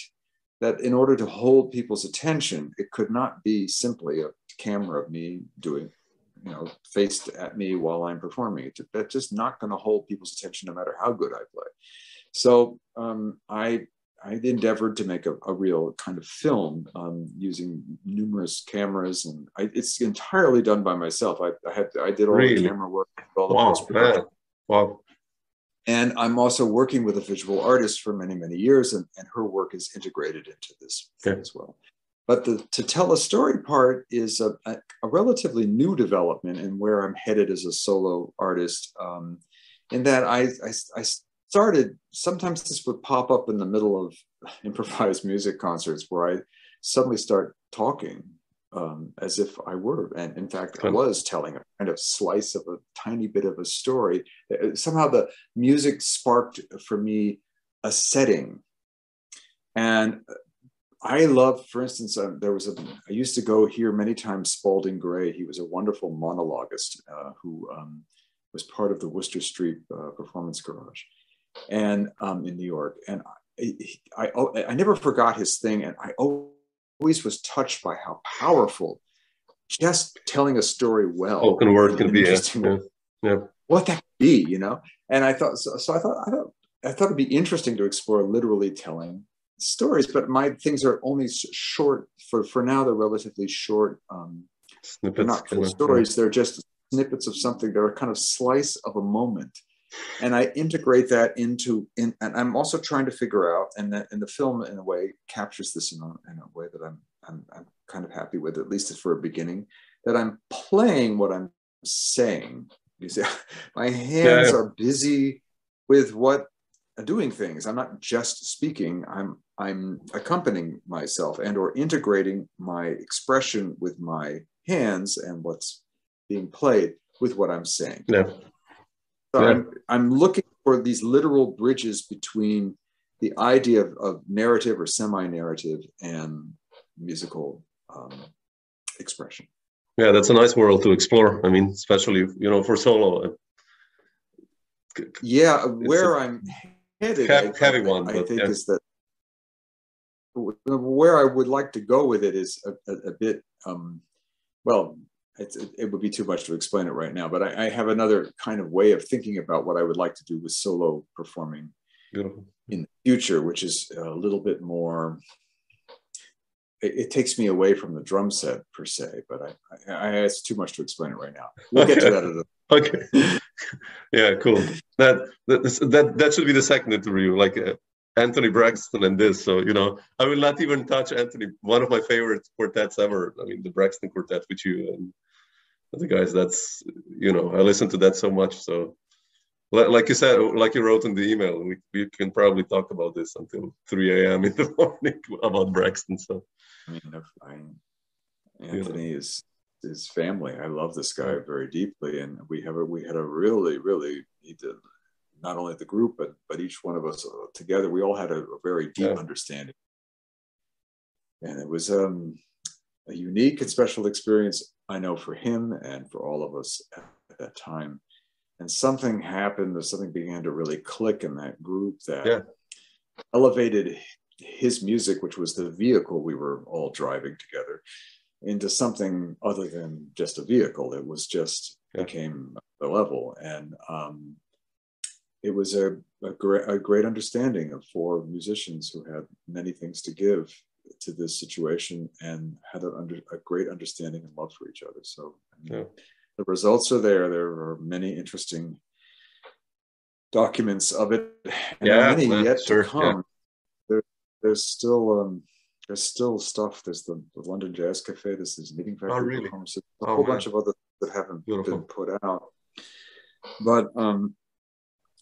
that in order to hold people's attention it could not be simply a camera of me doing you know faced at me while i'm performing it that's just not going to hold people's attention no matter how good i play so um, i I endeavored to make a, a real kind of film um, using numerous cameras, and I, it's entirely done by myself. I, I had I did all really? the camera work, all the wow, wow. And I'm also working with a visual artist for many many years, and, and her work is integrated into this okay. as well. But the to tell a story part is a, a, a, relatively new development, and where I'm headed as a solo artist. Um, in that I, I, I started, sometimes this would pop up in the middle of improvised music concerts where I suddenly start talking um, as if I were. And in fact, I was telling a kind of slice of a tiny bit of a story. Uh, somehow the music sparked for me a setting. And I love, for instance, uh, there was a, I used to go here many times Spalding Gray. He was a wonderful monologuist uh, who um, was part of the Wooster Street uh, Performance Garage and um, in New York. And I, I, I, I never forgot his thing. And I always was touched by how powerful just telling a story well. Spoken word can be yeah. yeah. What that could be, you know? And I thought, so, so I thought, I thought, I thought it'd be interesting to explore literally telling stories, but my things are only short for, for now. They're relatively short. Um, snippets, they're not full stories. They're just snippets of something. They're a kind of slice of a moment and I integrate that into in, and I'm also trying to figure out, and the, and the film in a way captures this in a, in a way that I'm, I'm I'm kind of happy with, at least for a beginning, that I'm playing what I'm saying. You see, my hands yeah. are busy with what I'm doing things. I'm not just speaking. I'm I'm accompanying myself and or integrating my expression with my hands and what's being played with what I'm saying. Yeah. So yeah. I'm, I'm looking for these literal bridges between the idea of, of narrative or semi-narrative and musical um, expression. Yeah, that's a nice world to explore. I mean, especially you know for solo. Yeah, where i am headed, heavy, I, heavy one. I, I think yeah. is that where I would like to go with it is a, a, a bit, um, well, it, it, would be too much to explain it right now, but I, I, have another kind of way of thinking about what I would like to do with solo performing Beautiful. in the future, which is a little bit more. It, it, takes me away from the drum set per se, but I, I, I it's too much to explain it right now. We'll get to that. A, okay. yeah, cool. That, that that that should be the second interview, like uh, Anthony Braxton and this. So you know, I will not even touch Anthony. One of my favorite quartets ever. I mean, the Braxton Quartet with you and the guys. That's you know I listen to that so much. So like you said, like you wrote in the email, we, we can probably talk about this until 3 a.m. in the morning about Braxton. So I mean, I, Anthony yeah. is his family. I love this guy very deeply, and we have a, we had a really really he did not only the group but but each one of us uh, together. We all had a, a very deep yeah. understanding, and it was um, a unique and special experience. I know for him and for all of us at, at that time. And something happened, or something began to really click in that group that yeah. elevated his music, which was the vehicle we were all driving together, into something other than just a vehicle. It was just yeah. became the level, and um, it was a, a, great, a great understanding of four musicians who had many things to give to this situation and had a, under, a great understanding and love for each other. So yeah. the results are there. There are many interesting documents of it, and yeah, many yet sure, to come. Yeah. There, there's still um, there's still stuff. There's the, the London Jazz Cafe. There's this Meeting Factory. Oh, really? There's a oh, whole man. bunch of other that haven't Beautiful. been put out. But um,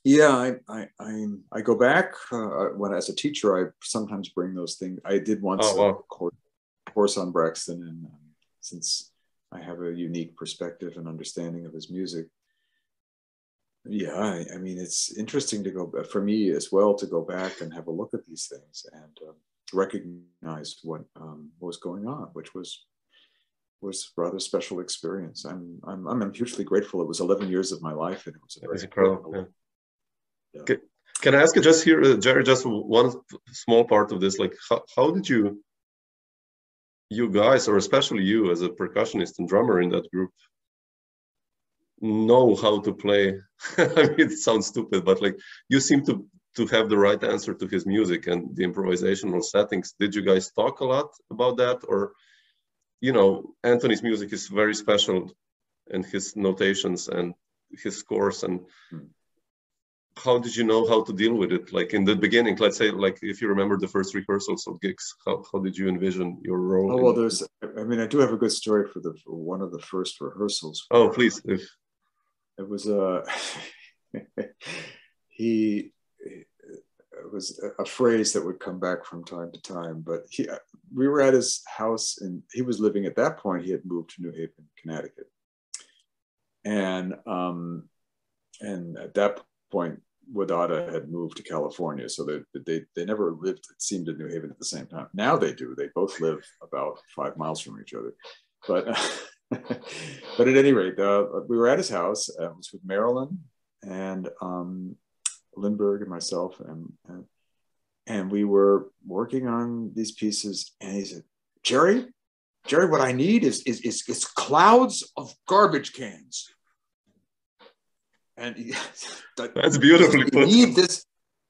yeah, I, I I I go back uh, when as a teacher. I sometimes bring those things. I did once oh, wow. a course, course on Braxton, and um, since I have a unique perspective and understanding of his music, yeah, I, I, mean it's interesting to go for me as well to go back and have a look at these things and. Um, recognized what um, was going on, which was was rather special experience. I'm, I'm I'm hugely grateful. It was 11 years of my life, and it was a very incredible. Yeah. Can, can, I ask you just here, uh, Gerry, just one small part of this? Like, how, how did you, you guys, or especially you as a percussionist and drummer in that group, know how to play? I mean, it sounds stupid, but like you seem to to have the right answer to his music and the improvisational settings. Did you guys talk a lot about that, or you know, Anthony's music is very special, and his notations and his scores and. Hmm. How did you know how to deal with it? Like in the beginning, let's say, like if you remember the first rehearsals of gigs, how, how did you envision your role? Oh well, there's. I mean, I do have a good story for the for one of the first rehearsals. Oh, please. If... It was uh he it was a phrase that would come back from time to time. But he, we were at his house, and he was living at that point. He had moved to New Haven, Connecticut, and um, and at that point, Wadada had moved to California, so they, they they never lived. It seemed in New Haven at the same time. Now they do. They both live about five miles from each other, but. but at any rate, uh, we were at his house. Uh, it was with Marilyn and um, Lindberg and myself, and, and and we were working on these pieces. And he said, "Gerry, Gerry, what I need is is is, is clouds of garbage cans." And he, that's beautifully put. Need this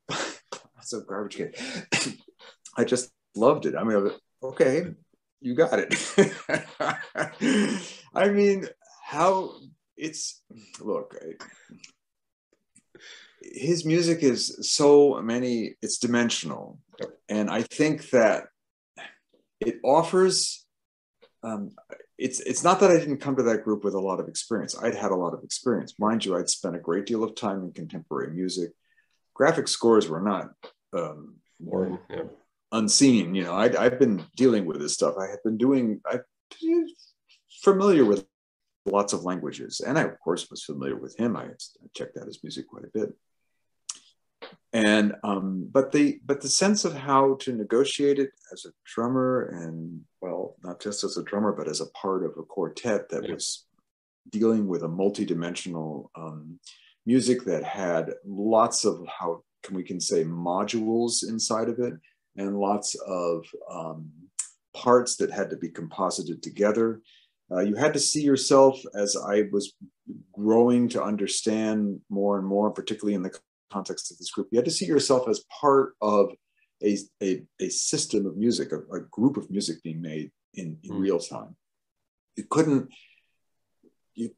of garbage can. I just loved it. I mean, okay, you got it. I mean, how it's look. I, his music is so many it's dimensional and i think that it offers um, it's it's not that i didn't come to that group with a lot of experience. I'd had a lot of experience. Mind you i'd spent a great deal of time in contemporary music. Graphic scores were not um, more yeah. unseen you know. I have been dealing with this stuff. I had been doing i familiar with lots of languages and i of course was familiar with him. I checked out his music quite a bit and um, but the but the sense of how to negotiate it as a drummer and well not just as a drummer but as a part of a quartet that yeah. was dealing with a multidimensional um, music that had lots of how can we can say modules inside of it and lots of um, parts that had to be composited together uh, you had to see yourself as i was growing to understand more and more particularly in the context of this group. You had to see yourself as part of a, a, a system of music, a, a, group of music being made in, in mm. real time. You couldn't, you,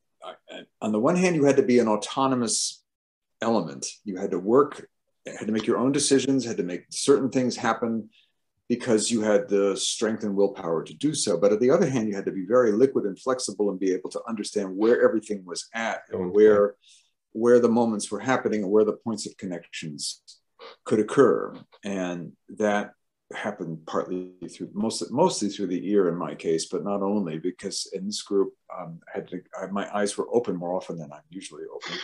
on the one hand, you had to be an autonomous element. You had to work, had to make your own decisions, had to make certain things happen. because you had the strength and willpower to do so. But on the other hand, you had to be very liquid and flexible and be able to understand where everything was at and where where the moments were happening and where the points of connections could occur. And that happened partly through most mostly through the ear in my case, but not only because in this group um, I had to, I, my eyes were open more often than I'm usually open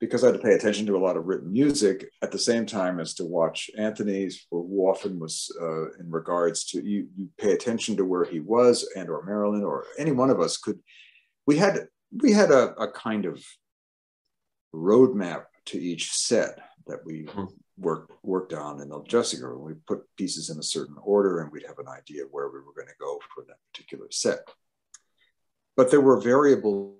because I had to pay attention to a lot of written music at the same time as to watch Anthony's, who often was uh, in regards to you, you pay attention to where he was and or Marilyn or any one of us could. We had we had a, a kind of roadmap to each set that we mm-hmm. worked worked on in the dressing room. We put pieces in a certain order, and we'd have an idea of where we were going to go for that particular set. But there were variables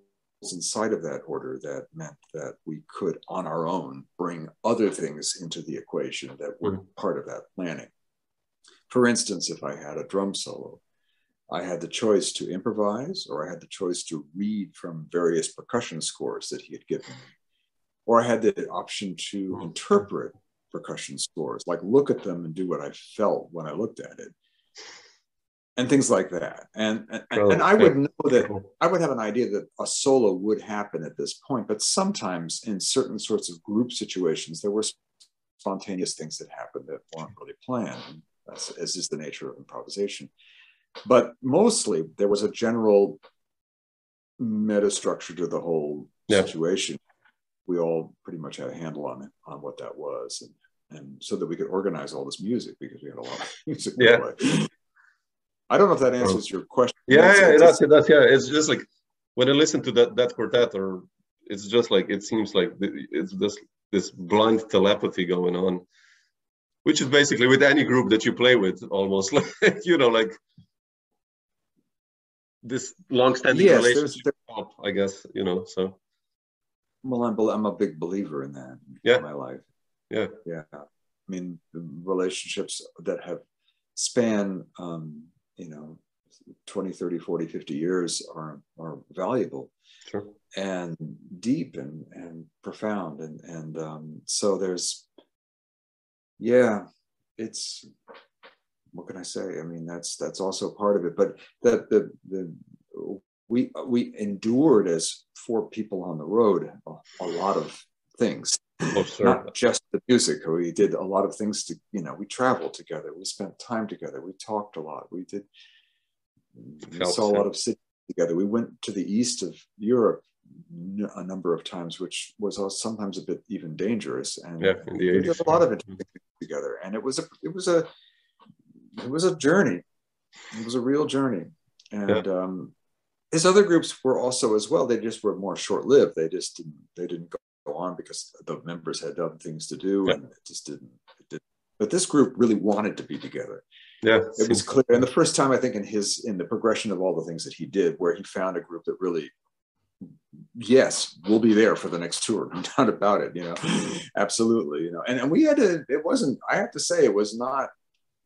inside of that order that meant that we could, on our own, bring other things into the equation that were mm. part of that planning. For instance, if I had a drum solo, I had the choice to improvise or I had the choice to read from various percussion scores that he had given me. Or I had the option to mm. interpret percussion scores, like look at them and do what I felt when I looked at it and things like that. And and, oh, and I would know that I would have an idea that a solo would happen at this point, but sometimes in certain sorts of group situations, there were spontaneous things that happened that weren't really planned, as, as is the nature of improvisation. But mostly, there was a general meta structure to the whole yeah. situation. We all pretty much had a handle on it, on what that was, and, and so that we could organize all this music because we had a lot of music. Yeah. I don't know if that answers your question. Yeah, yeah, that's it. That's yeah. It's just like when I listen to that that quartet, or it's just like it seems like it's just this blind telepathy going on, which is basically with any group that you play with, almost like you know, like this long-standing yes, relationship. There's, I guess you know. So. Well, I'm I'm a big believer in that. Yeah. In my life. Yeah. Yeah. I mean, relationships that have span um, you know 20 30 40 50 years are are valuable sure. and deep and and profound and and um, so there's yeah it's what can i say i mean that's that's also part of it but that the the we we endured as four people on the road a, a lot of things. Oh, not just the music. We did a lot of things to you know we traveled together. We spent time together. We talked a lot. We did we saw a lot of cities together. We went to the east of europe a number of times which was sometimes a bit even dangerous. And yeah, in the 80s, we did a lot of interesting together. And it was a it was a it was a journey. It was a real journey. And yeah. um his other groups were also as well they just were more short-lived they just didn't they didn't go on because the members had other things to do yeah. and it just didn't, it didn't. But this group really wanted to be together. Yeah, it was clear. And the first time I think in his in the progression of all the things that he did, where he found a group that really yes, we'll be there for the next tour, no doubt about it. You know, absolutely. You know, and, and we had to. It wasn't. I have to say, it was not.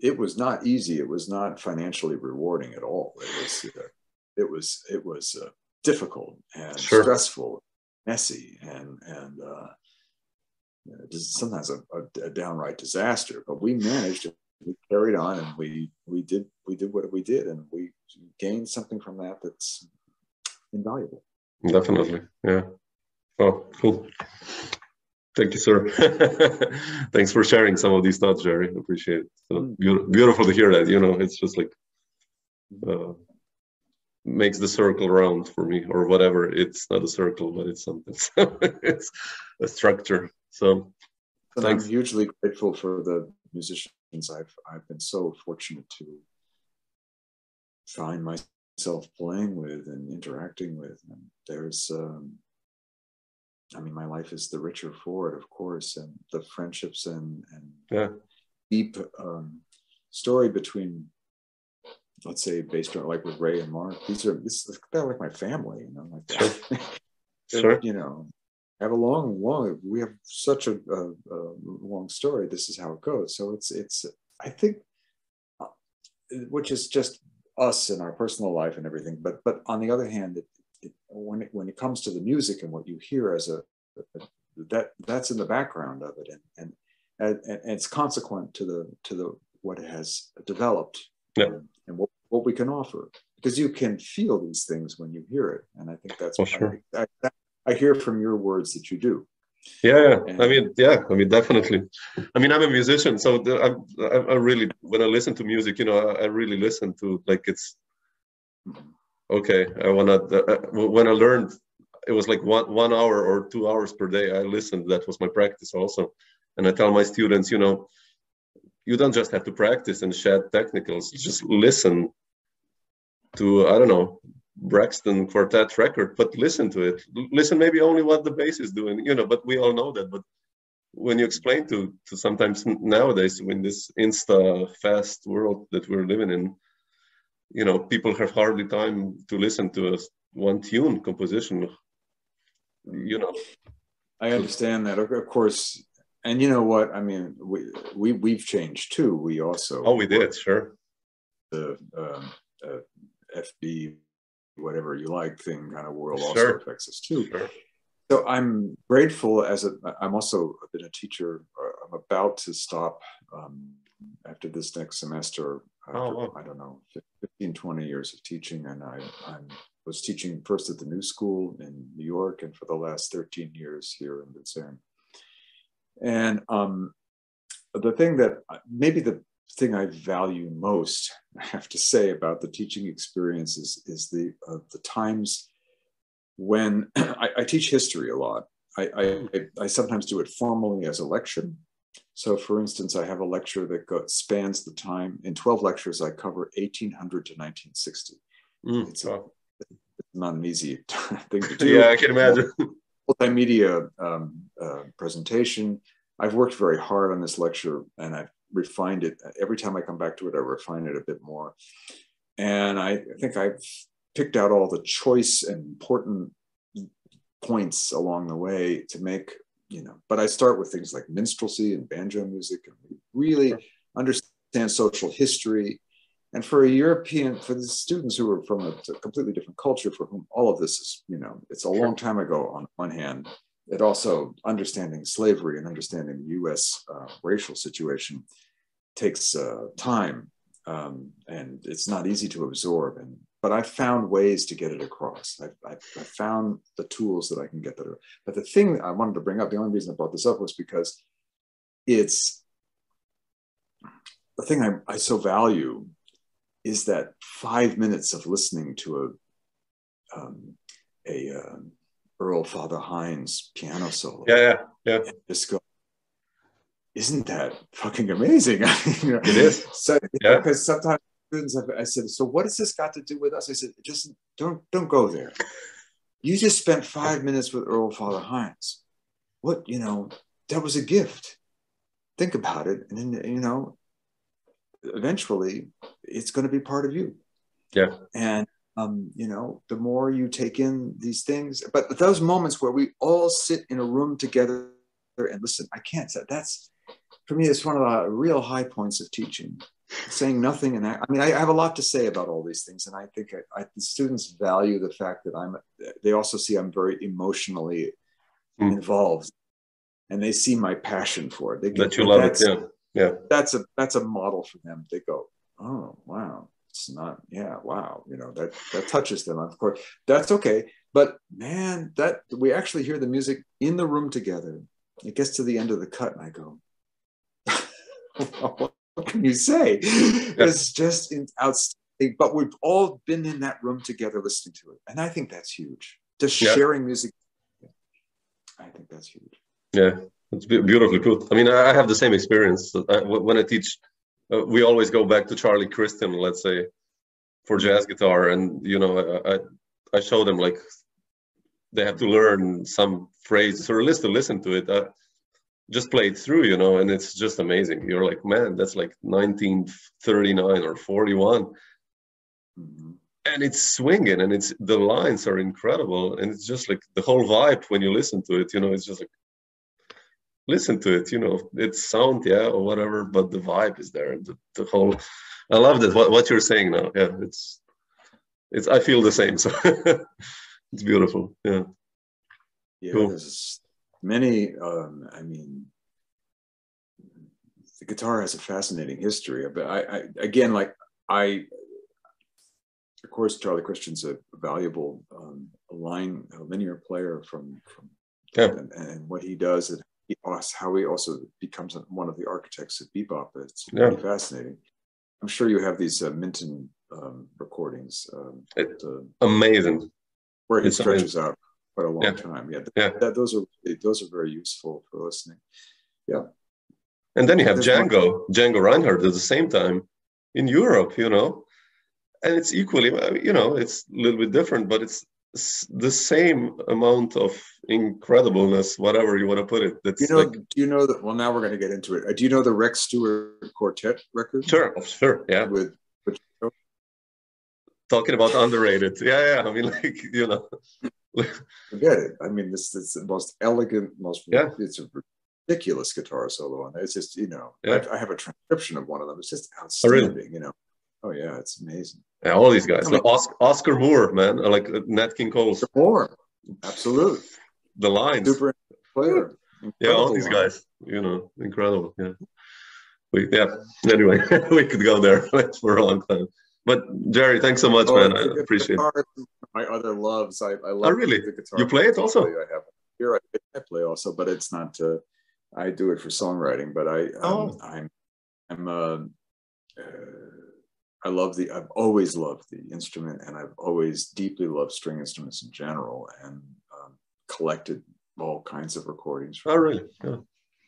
It was not easy. It was not financially rewarding at all. It was. Uh, it was. It was uh, difficult and sure. stressful messy and and uh, sometimes a, a, a, downright disaster. But we managed. We carried on, and we we did we did what we did, and we gained something from that that's invaluable. Definitely, yeah. Oh, cool. Thank you, sir. Thanks for sharing some of these thoughts, Gerry. Appreciate it. So mm. beautiful to hear that. You know, it's just like uh, makes the circle round for me or whatever. It's not a circle but it's something. So it's a structure. So i'm hugely grateful for the musicians i've i've been so fortunate to find myself playing with and interacting with. And there's um i mean my life is the richer for it of course and the friendships and and yeah. deep um story between let's say based on like with Ray and Mark, these are this is they're like my family, you know, like sure. sure. you know, have a long, long. We have such a, a, a, long story. This is how it goes. So it's it's. I think, uh, which is just us and our personal life and everything. But but on the other hand, it, it, when it when it comes to the music and what you hear as a, a that that's in the background of it, and and and, and it's consequent to the to the what has developed Yeah. um, and what, what we can offer because you can feel these things when you hear it and i think that's what sure. I, I, I hear from your words that you do Yeah, yeah. I mean, yeah. I mean, definitely. I mean, I'm a musician, so I, I, really, when I listen to music, you know, I, really listen to like it's Mhm. okay. I wanna. Uh, when I learned, it was like one one hour or two hours per day. I listened. That was my practice also, and I tell my students, you know, you don't just have to practice and shed technicals. Just listen to I don't know Braxton Quartet record, but listen to it. Listen maybe only what the bass is doing, you know. But we all know that. But when you explain to to sometimes nowadays in this insta fast world that we're living in, you know, people have hardly time to listen to a one tune composition. You know, i understand that of course and you know what i mean we, we we've changed too we also oh, we did, sure. the um, uh, fb whatever you like thing kind of world also Sure. affects us too Sure. So I'm grateful as a, I'm also been a teacher. uh, I'm about to stop um, after this next semester. Oh, After, wow. I don't know, 15, 20 years of teaching. And I I'm, was teaching first at the New School in New York and for the last 13 years here in Luzern. And um, the thing that maybe the thing I value most, I have to say, about the teaching experience is, is the, uh, the times when I, I teach history a lot. I, I, I sometimes do it formally as a lecture. So, for instance, I have a lecture that go, spans the time. In 12 lectures, I cover 1800 to 1960. Mm, It's wow. It's not an easy thing to do. Yeah, I can imagine. multimedia um, uh, presentation. I've worked very hard on this lecture and I've refined it. Every time I come back to it, I refine it a bit more. And I think I've picked out all the choice and important points along the way to make, you know, but I start with things like minstrelsy and banjo music and really understand social history. And for a European, for the students who are from a, a completely different culture, for whom all of this is, you know, it's a long time ago on one hand, it also understanding slavery and understanding the US uh, racial situation takes uh, time um, and it's not easy to absorb. And but I found ways to get it across. I, I, I found the tools that I can get that. Are, but the thing I wanted to bring up, the only reason I brought this up was because it's the thing I, I so value is that five minutes of listening to a um, a um, Earl Father Hines piano solo. Yeah, yeah, yeah. Just go, isn't that fucking amazing? You know, It is. So Yeah. because sometimes students have, I said, so what has this got to do with us? I said, just don't don't go there. You just spent five minutes with Earl Father Hines. What you know, that was a gift. Think about it, and then you know, eventually, it's going to be part of you. Yeah. And um, you know, the more you take in these things, but those moments where we all sit in a room together and listen, I can't say that's for me, it's one of the real high points of teaching. Saying nothing, and I, I mean, I, I have a lot to say about all these things, and I think I, I, the students value the fact that I'm. They also see I'm very emotionally Mm. involved, and they see my passion for it. They That you love it. that's, Yeah. that's a that's a model for them. They go, oh wow, it's not, yeah, wow, you know that that touches them. Of course, that's okay, but man, that we actually hear the music in the room together. It gets to the end of the cut, and I go, what can you say? It's just in, outstanding. But we've all been in that room together listening to it, and I think that's huge. Just Yeah. sharing music, I think that's huge. Yeah, it's be- beautifully put. I mean, I have the same experience. When I teach, uh, we always go back to Charlie Christian, let's say, for jazz guitar, and you know, I, I, I show them like they have to learn some phrases or at least to listen to it. Uh, just play it through, you know, and it's just amazing. You're like, man, that's like 1939 or 41 Mhm. and it's swinging and it's the lines are incredible and it's just like the whole vibe when you listen to it you know it's just like listen to it you know it's sound yeah or whatever but the vibe is there the, the whole i love that what, what you're saying now yeah it's it's i feel the same so it's beautiful yeah Yeah, Cool. there's many. Um, I mean, the guitar has a fascinating history. But I, I again, like I, of course, Charlie Christian's a valuable um, line, a linear player from from, Yeah. and, and what he does and he, als- how he also becomes one of the architects of bebop. It's Yeah. pretty fascinating. I'm sure you have these uh, Minton um, recordings um, It- uh, Amazing. where he It's stretches out quite a long Yeah. time. Yeah, Yeah. that, those are those are very useful for listening. Yeah. And then you have Django, Django Reinhardt at the same time in Europe, you know, and it's equally, you know, it's a little bit different, but it's the same amount of incredibleness, whatever you want to put it. That's You know, like, do you know that? Well, now we're going to get into it. Uh, do you know the Rex Stewart Quartet record? sure, sure, yeah. With, with Talking about underrated, yeah, yeah. I mean, like, you know, forget it. I mean, this is the most elegant, most Yeah. it's a ridiculous guitar solo on there. It's just you know, Yeah. I, I have a transcription of one of them. It's just Oh, really? You know, oh yeah, it's amazing. yeah, all these guys, I mean- like Oscar, Oscar Moore, man, like uh, Nat King Cole's, Moore, absolute, the lines, super player. yeah, all these line. guys, you know, incredible, yeah. We, yeah. Anyway, we could go there for a long time. But Gerry, thanks so much, Oh, man. I appreciate it. My other loves, I, I love Oh, really? the guitar. You play it also? I have here. I, I play also, but it's not. Uh, I do it for songwriting, but I um, Oh. I'm I'm uh, uh, I love the. I've always loved the instrument, and I've always deeply loved string instruments in general, and um, collected all kinds of recordings. from Oh, really? Yeah.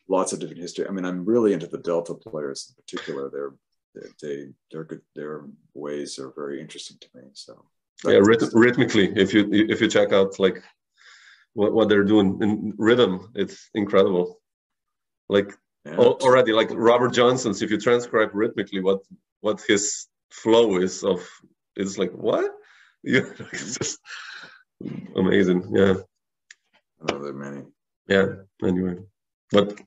Lots of different history. I mean, I'm really into the Delta players in particular. They're they, they their good their ways are very interesting to me. So yeah rhyth- rhythmically if you if you check out like what, what they're doing in rhythm it's incredible like yeah. al- already like robert johnson's if you transcribe rhythmically what what his flow is of it's like what yeah it's just amazing yeah I know there are many. yeah anyway but